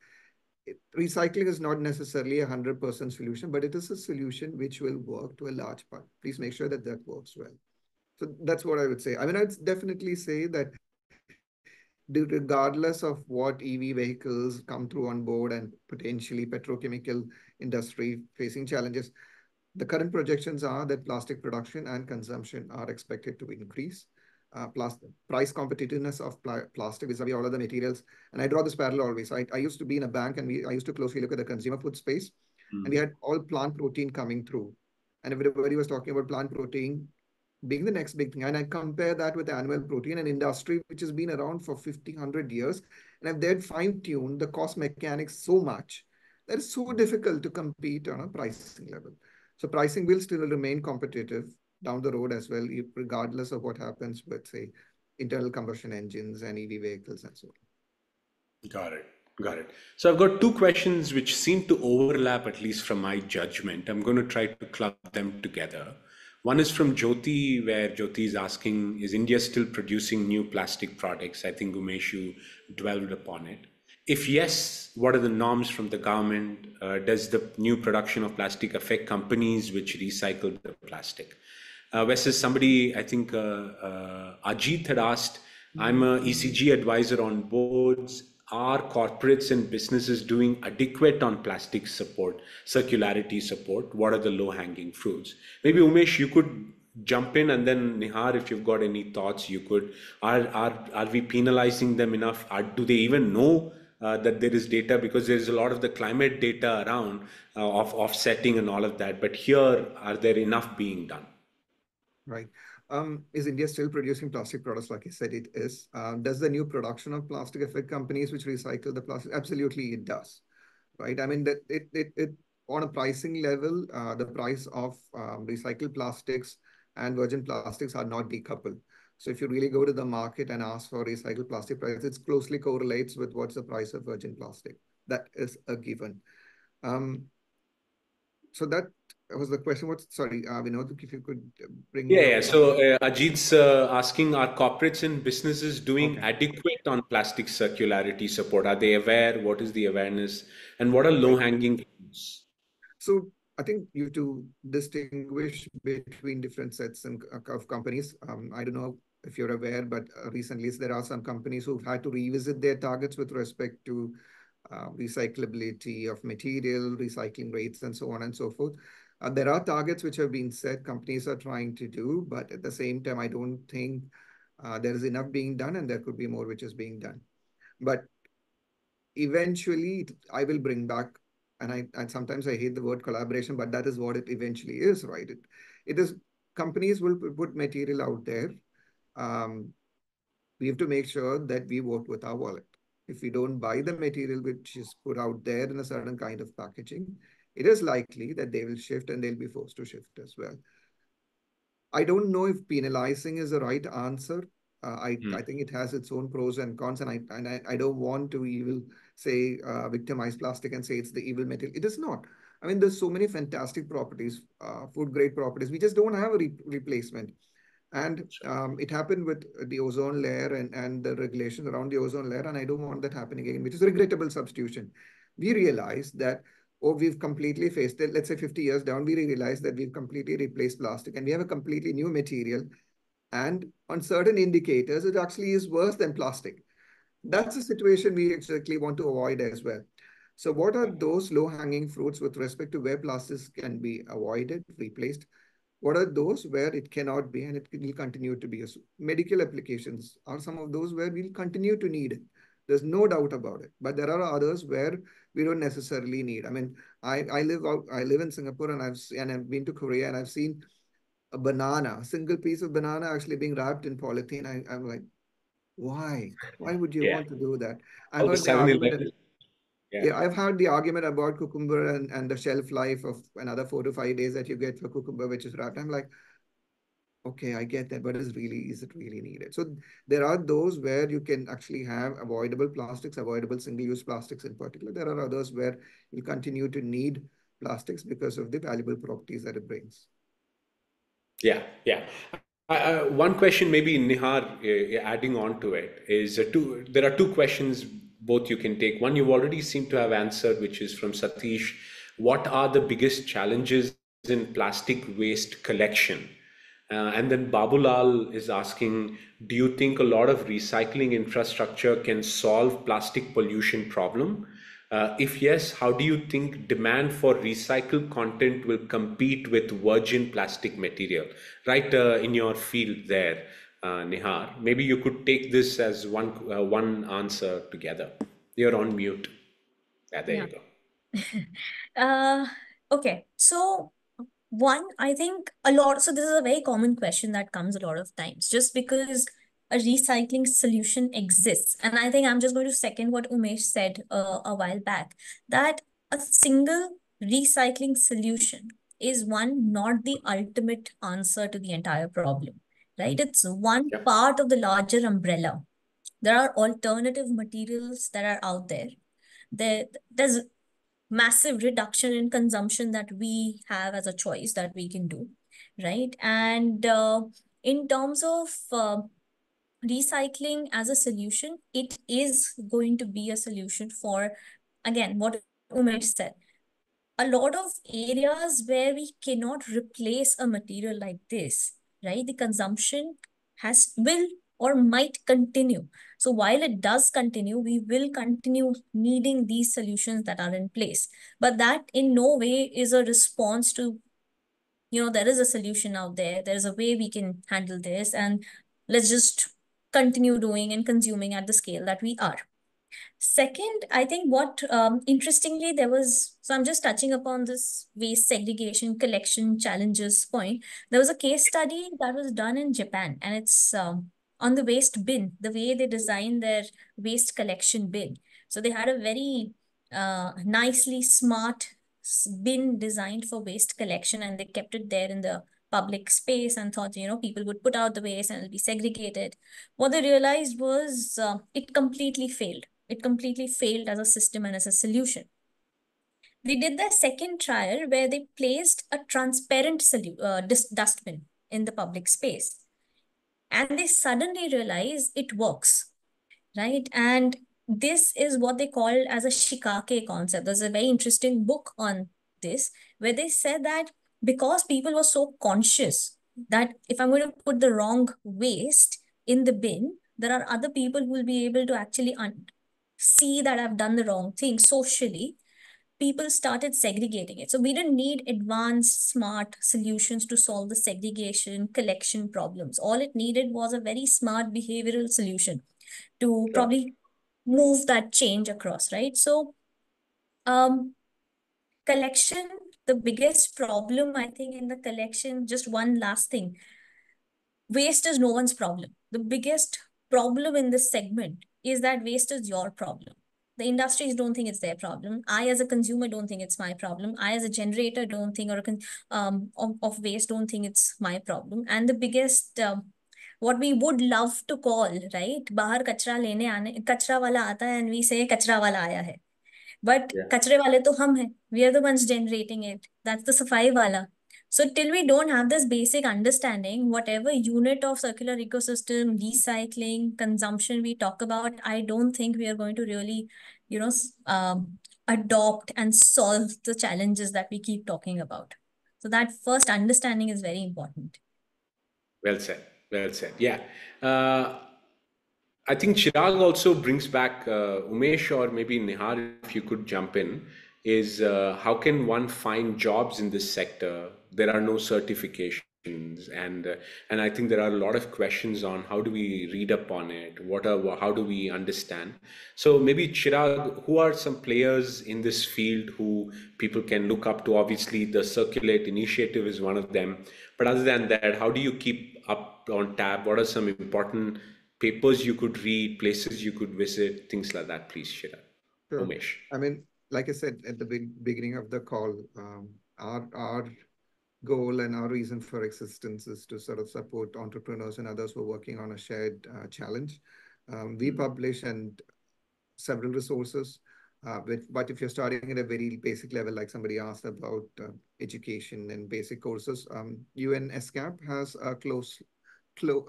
it recycling is not necessarily a 100% solution, but it is a solution which will work to a large part. Please make sure that that works well. So that's what I would say. I mean, I'd definitely say that regardless of what EV vehicles come through on board and potentially petrochemical industry facing challenges, the current projections are that plastic production and consumption are expected to increase. Uh, plastic, price competitiveness of pl plastic vis-a-vis all other materials. And I draw this parallel always. I, I used to be in a bank and we I used to closely look at the consumer food space. Mm. And we had all plant protein coming through. And everybody was talking about plant protein being the next big thing. And I compare that with animal protein, an industry which has been around for 50, 100 years. And I've then fine-tuned the cost mechanics so much that it's so difficult to compete on a pricing level. So pricing will still remain competitive down the road as well, regardless of what happens with, say, internal combustion engines and EV vehicles and so on.
Got it. Got it. So I've got two questions which seem to overlap, at least from my judgment. I'm going to try to club them together. One is from Jyoti, where Jyoti is asking, is India still producing new plastic products? I think Umeshu dwelled upon it. If yes, what are the norms from the government? Uh, does the new production of plastic affect companies which recycle the plastic? Uh, versus somebody, I think uh, uh Ajit had asked, I'm a ESG advisor on boards. Are corporates and businesses doing adequate on plastic support, circularity support? What are the low hanging fruits? Maybe Umesh, you could jump in and then Nihar, if you've got any thoughts, you could. Are, are, are we penalizing them enough? Are, do they even know uh, that there is data because there is a lot of the climate data around uh, of offsetting and all of that. But here, are there enough being done?
Right. Um, is India still producing plastic products? Like I said, it is. Uh, does the new production of plastic affect companies which recycle the plastic? Absolutely, it does. Right. I mean that it it it on a pricing level, uh, the price of um, recycled plastics and virgin plastics are not decoupled. So if you really go to the market and ask for recycled plastic price, it closely correlates with what's the price of virgin plastic. That is a given. Um, so that was the question. What? Sorry, uh, Vinod, if you could bring.
Yeah, yeah. So uh, Ajit's uh, asking: Are corporates and businesses doing okay. adequate on plastic circularity support? Are they aware? What is the awareness? And what are low-hanging fruits?
So I think you have to distinguish between different sets of companies. Um, I don't know if you're aware, but uh, recently there are some companies who've had to revisit their targets with respect to uh, recyclability of material, recycling rates, and so on and so forth. Uh, there are targets which have been set, companies are trying to do, but at the same time, I don't think there is enough being done and there could be more which is being done. But eventually I will bring back, and I sometimes I hate the word collaboration, but that is what it eventually is, right? It it is companies will put material out there. Um, we have to make sure that we work with our wallet. If we don't buy the material which is put out there in a certain kind of packaging, it is likely that they will shift and they'll be forced to shift as well. I don't know if penalizing is the right answer. Uh, I, hmm. I think it has its own pros and cons, and I and I, I don't want to even say uh, victimize plastic and say it's the evil material. It is not. I mean, there's so many fantastic properties, uh, food grade properties. We just don't have a re replacement. And um, it happened with the ozone layer and, and the regulations around the ozone layer. And I don't want that happening again, which is a regrettable substitution. We realized that, oh, we've completely faced it, let's say 50 years down, we realized that we've completely replaced plastic and we have a completely new material. And on certain indicators, it actually is worse than plastic. That's a situation we exactly want to avoid as well. So what are those low-hanging fruits with respect to where plastics can be avoided, replaced? What are those where it cannot be and it will continue to be? Medical applications are some of those where we'll continue to need it. There's no doubt about it. But there are others where we don't necessarily need. I mean, I, I live out, I live in Singapore and I've and I've been to Korea and I've seen a banana, a single piece of banana actually being wrapped in polythene. I, I'm like, why? Why would you yeah. want to do that? I heard oh, the argument, yeah. yeah. I've had the argument about cucumber and, and the shelf life of another four to five days that you get for cucumber, which is wrapped. I'm like, okay, I get that, but is really is it really needed? So there are those where you can actually have avoidable plastics, avoidable single-use plastics in particular. There are others where you continue to need plastics because of the valuable properties that it brings.
Yeah, yeah. Uh, uh one question, maybe Nihar, uh, adding on to it, is uh, two. There are two questions both you can take. One you've already seem to have answered, which is from Satish. What are the biggest challenges in plastic waste collection? Uh, and then Babulal is asking, do you think a lot of recycling infrastructure can solve plastic pollution problem? Uh, if yes, how do you think demand for recycled content will compete with virgin plastic material? Right uh, in your field there, uh, Nihar. Maybe you could take this as one uh, one answer together. You're on mute. Yeah, there yeah. you
go. uh, okay, so one, I think a lot. So this is a very common question that comes a lot of times. Just because a recycling solution exists, and I think I'm just going to second what Umesh said uh, a while back that a single recycling solution is one not the ultimate answer to the entire problem right? It's one yeah. part of the larger umbrella. There are alternative materials that are out there. there there's massive reduction in consumption that we have as a choice that we can do, right? And uh, in terms of uh, recycling as a solution, it is going to be a solution for, again, what Umesh said, a lot of areas where we cannot replace a material like this right? The consumption has will or might continue. So while it does continue, we will continue needing these solutions that are in place. But that in no way is a response to, you know, there is a solution out there. There's a way we can handle this and let's just continue doing and consuming at the scale that we are. Second, I think what um, interestingly there was, so I'm just touching upon this waste segregation collection challenges point. There was a case study that was done in Japan and it's um, on the waste bin, the way they designed their waste collection bin. So they had a very uh, nicely smart bin designed for waste collection and they kept it there in the public space and thought, you know, people would put out the waste and it'll be segregated. What they realized was uh, it completely failed it completely failed as a system and as a solution. They did their second trial where they placed a transparent uh, dustbin in the public space. And they suddenly realized it works, right? And this is what they call as a shikake concept. There's a very interesting book on this where they said that because people were so conscious that if I'm going to put the wrong waste in the bin, there are other people who will be able to actually see that I've done the wrong thing socially, people started segregating it. So we didn't need advanced, smart solutions to solve the segregation collection problems. All it needed was a very smart behavioral solution to sure. probably move that change across, right? So, um, collection, the biggest problem, I think, in the collection, just one last thing. Waste is no one's problem. The biggest problem in this segment is that waste is your problem. The industries don't think it's their problem. I, as a consumer, don't think it's my problem. I, as a generator, don't think, or um, of, of waste, don't think it's my problem. And the biggest um, what we would love to call right bahar kachra lene aane kachra wala aata hai and we say kachra wala aaya hai but yeah. kachre wale to hum hai we are the ones generating it that's the safai wala so till we don't have this basic understanding whatever unit of circular ecosystem recycling consumption we talk about i don't think we are going to really you know um, adopt and solve the challenges that we keep talking about so that first understanding is very important
well said well said. Yeah. Uh, I think Chirag also brings back uh, Umesh or maybe Nihar, if you could jump in, is uh, how can one find jobs in this sector? There are no certifications, and uh, and I think there are a lot of questions on how do we read up on it? What are how do we understand? So maybe Chirag, who are some players in this field who people can look up to? Obviously, the Circulate initiative is one of them. But other than that, how do you keep up on tab? What are some important papers you could read, places you could visit, things like that, please, Chirag. Sure. Umesh.
I mean, like I said at the beginning of the call, um, our our goal and our reason for existence is to sort of support entrepreneurs and others who are working on a shared uh, challenge. Um, we mm-hmm. publish and several resources, uh, with, but if you're starting at a very basic level, like somebody asked about uh, education and basic courses, um, UN ESCAP has a close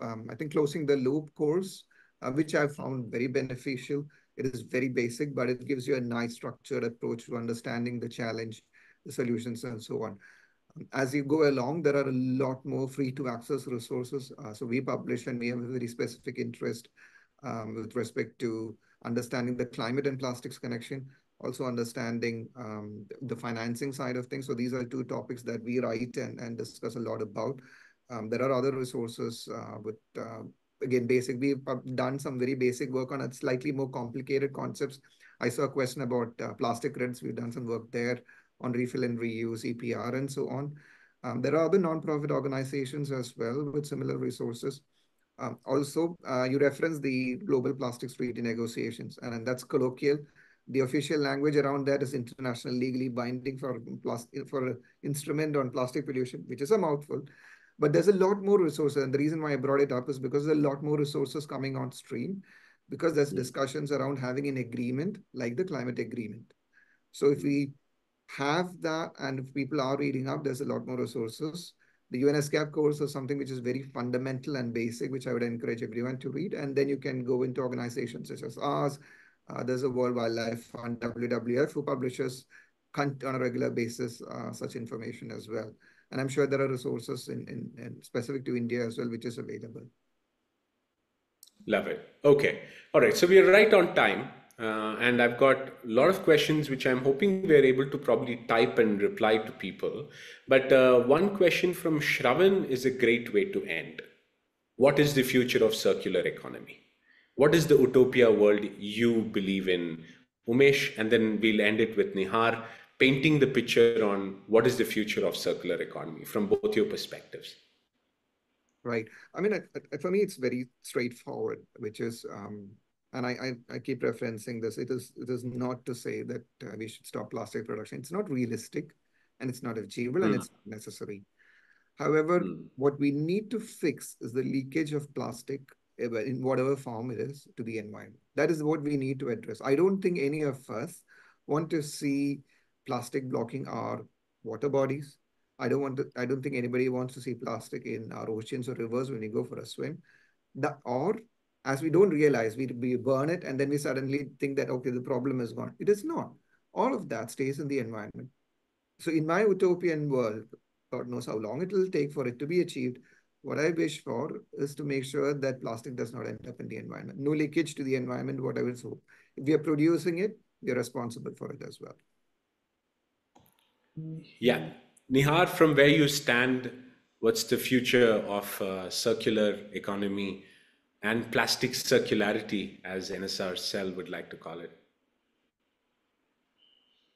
um, I think closing the loop course, uh, which I found very beneficial. It is very basic, but it gives you a nice structured approach to understanding the challenge, the solutions, and so on. As you go along, there are a lot more free to access resources. Uh, so we publish and we have a very specific interest um, with respect to understanding the climate and plastics connection, also understanding um, the financing side of things. So these are two topics that we write and, and discuss a lot about. Um, there are other resources uh, with, uh, again, basic. We've done some very basic work on slightly more complicated concepts. I saw a question about uh, plastic grids. We've done some work there on refill and reuse, EPR, and so on. Um, there are other nonprofit organizations as well with similar resources. Um, also, uh, you reference the Global Plastics Treaty negotiations, and, and that's colloquial. The official language around that is international legally binding for, for an instrument on plastic pollution, which is a mouthful. But there's a lot more resources. And the reason why I brought it up is because there's a lot more resources coming on stream because there's discussions around having an agreement like the climate agreement. So if we have that and if people are reading up, there's a lot more resources. The UNESCAP course is something which is very fundamental and basic, which I would encourage everyone to read. And then you can go into organizations such as ours. Uh, there's a World Wildlife Fund, WWF, who publishes on a regular basis uh, such information as well. And I'm sure there are resources in, in, in specific to India as well, which is available.
Love it. Okay. All right. So we are right on time. Uh, and I've got a lot of questions which I'm hoping we're able to probably type and reply to people. But uh, one question from Shravan is a great way to end. What is the future of circular economy? What is the utopia world you believe in? Umesh, and then we'll end it with Nihar painting the picture on what is the future of circular economy from both your perspectives.
Right. I mean, for me, it's very straightforward, which is, um, and I, I, I, keep referencing this. It is it is not to say that uh, we should stop plastic production. It's not realistic, and it's not achievable, mm. and it's not necessary. However, mm. what we need to fix is the leakage of plastic in whatever form it is to the environment. That is what we need to address. I don't think any of us want to see plastic blocking our water bodies. I don't want to, I don't think anybody wants to see plastic in our oceans or rivers when we go for a swim. That, or as we don't realize, we, we burn it and then we suddenly think that, okay, the problem is gone. It is not. All of that stays in the environment. So in my utopian world, God knows how long it will take for it to be achieved. What I wish for is to make sure that plastic does not end up in the environment. No leakage to the environment, whatever. So if we are producing it, we are responsible for it as well.
Yeah. Nihar, from where you stand, what's the future of uh, circular economy and plastic circularity, as NSRCEL would like to call it?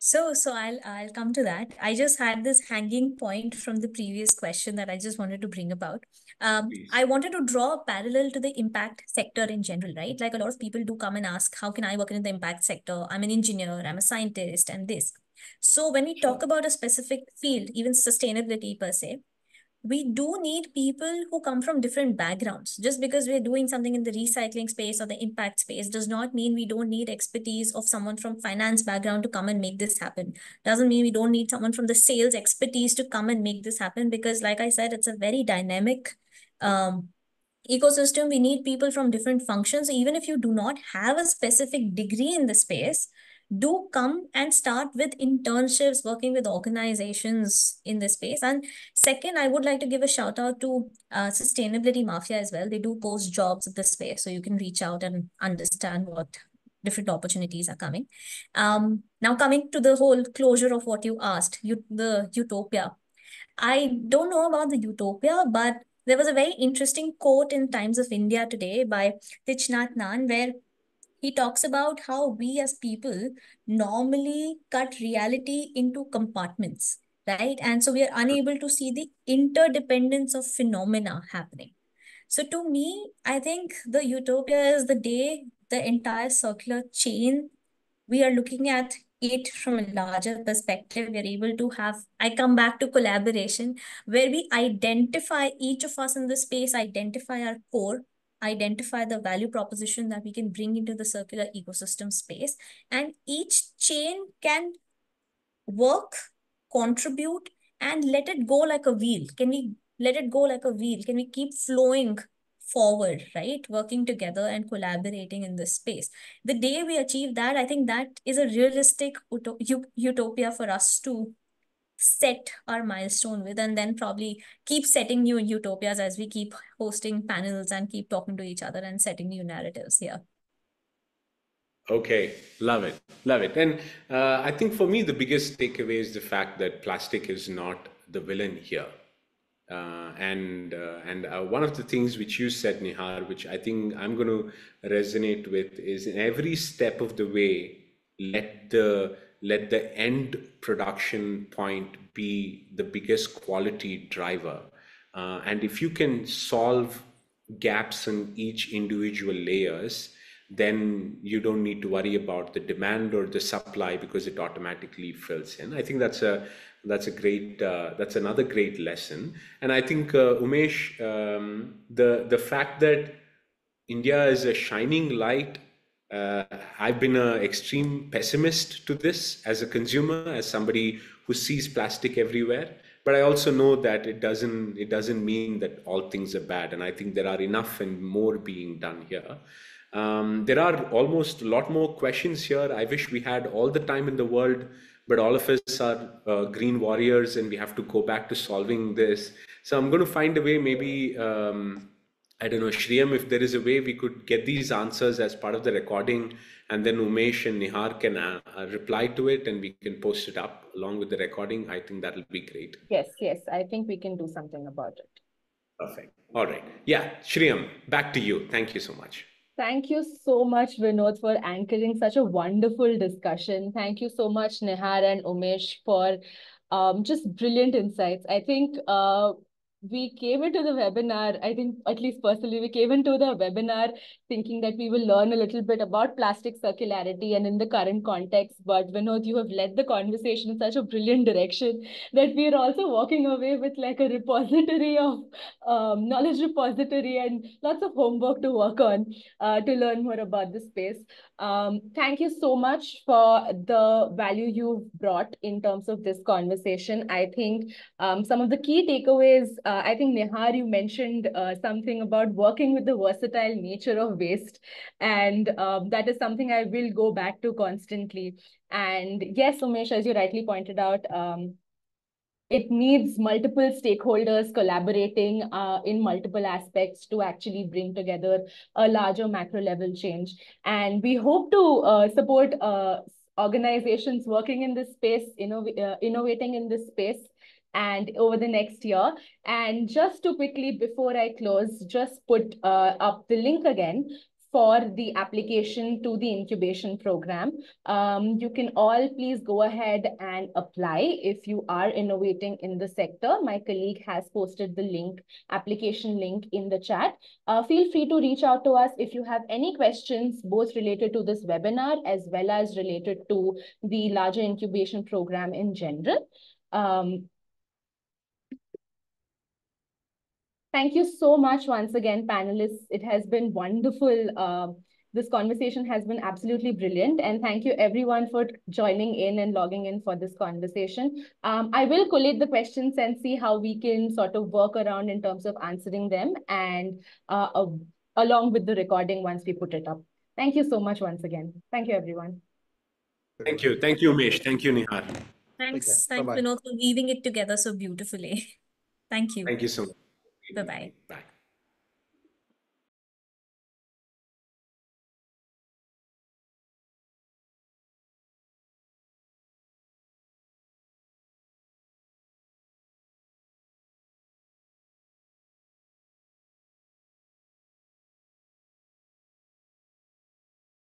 So, so I'll I'll come to that. I just had this hanging point from the previous question that I just wanted to bring about. Um, I wanted to draw a parallel to the impact sector in general, right? Like a lot of people do come and ask, how can I work in the impact sector? I'm an engineer, I'm a scientist, and this. So when we talk about a specific field, even sustainability per se, we do need people who come from different backgrounds. Just because we're doing something in the recycling space or the impact space does not mean we don't need expertise of someone from finance background to come and make this happen. Doesn't mean we don't need someone from the sales expertise to come and make this happen because like I said, it's a very dynamic um, ecosystem. We need people from different functions. Even if you do not have a specific degree in the space, do come and start with internships working with organizations in this space. And second i would like to give a shout out to uh, sustainability mafia as well. They do post jobs in this space so you can reach out and understand what different opportunities are coming. Um, now coming to the whole closure of what you asked you the utopia. I don't know about the utopia but there was a very interesting quote in times of india today by Thich Nhat Hanh where he talks about how we as people normally cut reality into compartments, right? And so we are unable to see the interdependence of phenomena happening. So to me, I think the utopia is the day the entire circular chain, we are looking at it from a larger perspective. We are able to have, I come back to collaboration, where we identify each of us in the space, identify our core, identify the value proposition that we can bring into the circular ecosystem space. And each chain can work, contribute, and let it go like a wheel. Can we let it go like a wheel? Can we keep flowing forward, right? Working together and collaborating in this space. The day we achieve that, I think that is a realistic utopia for us to set our milestone with and then probably keep setting new utopias as we keep hosting panels and keep talking to each other and setting new narratives here.
Okay. Love it. Love it. And uh, i think for me the biggest takeaway is the fact that plastic is not the villain here. Uh, and uh, and uh, one of the things which you said nihar which i think i'm going to resonate with is in every step of the way let the let the end production point be the biggest quality driver. Uh, and if you can solve gaps in each individual layers, then you don't need to worry about the demand or the supply because it automatically fills in. I think that's a that's a great uh, that's another great lesson. And I think uh, Umesh, um, the the fact that India is a shining light uh, I've been an extreme pessimist to this as a consumer, as somebody who sees plastic everywhere. But I also know that it doesn't it doesn't mean that all things are bad, and I think there are enough and more being done here. Um, there are almost a lot more questions here. I wish we had all the time in the world, but all of us are uh, green warriors, and we have to go back to solving this. So I'm going to find a way, maybe. Um, I don't know, Shriyam, if there is a way we could get these answers as part of the recording, and then Umesh and Nihar can uh, uh, reply to it and we can post it up along with the recording. I think that'll be great.
Yes, yes. I think we can do something about it.
Perfect. All right. Yeah, Shriyam, back to you. Thank you so much.
Thank you so much, Vinod, for anchoring such a wonderful discussion. Thank you so much, Nihar and Umesh, for um, just brilliant insights. I think uh, we came into the webinar, I think at least personally, we came into the webinar thinking that we will learn a little bit about plastic circularity and in the current context. But Vinod, you have led the conversation in such a brilliant direction that we are also walking away with like a repository of um, knowledge repository and lots of homework to work on uh, to learn more about the space. Um, thank you so much for the value you've brought in terms of this conversation. I think um, some of the key takeaways, uh, I think Nihar, you mentioned uh, something about working with the versatile nature of waste. And um, that is something I will go back to constantly. And yes, Umesh, as you rightly pointed out, um, it needs multiple stakeholders collaborating uh, in multiple aspects to actually bring together a larger macro level change. And we hope to uh, support uh, organizations working in this space, innov uh, innovating in this space and over the next year. And just to quickly, before I close, just put uh, up the link again for the application to the incubation program. Um, you can all please go ahead and apply if you are innovating in the sector. My colleague has posted the link, application link in the chat. Uh, feel free to reach out to us if you have any questions, both related to this webinar as well as related to the larger incubation program in general. Um, Thank you so much once again, panelists. It has been wonderful. Uh, this conversation has been absolutely brilliant. And thank you everyone for joining in and logging in for this conversation. Um, I will collate the questions and see how we can sort of work around in terms of answering them and uh, uh, along with the recording once we put it up. Thank you so much once again. Thank you, everyone.
Thank you. Thank you, Umesh. Thank you, Nihar.
Thanks. Thank you, Vinod, for weaving it together so beautifully. Thank you.
Thank you so much.
Bye-bye.
Bye.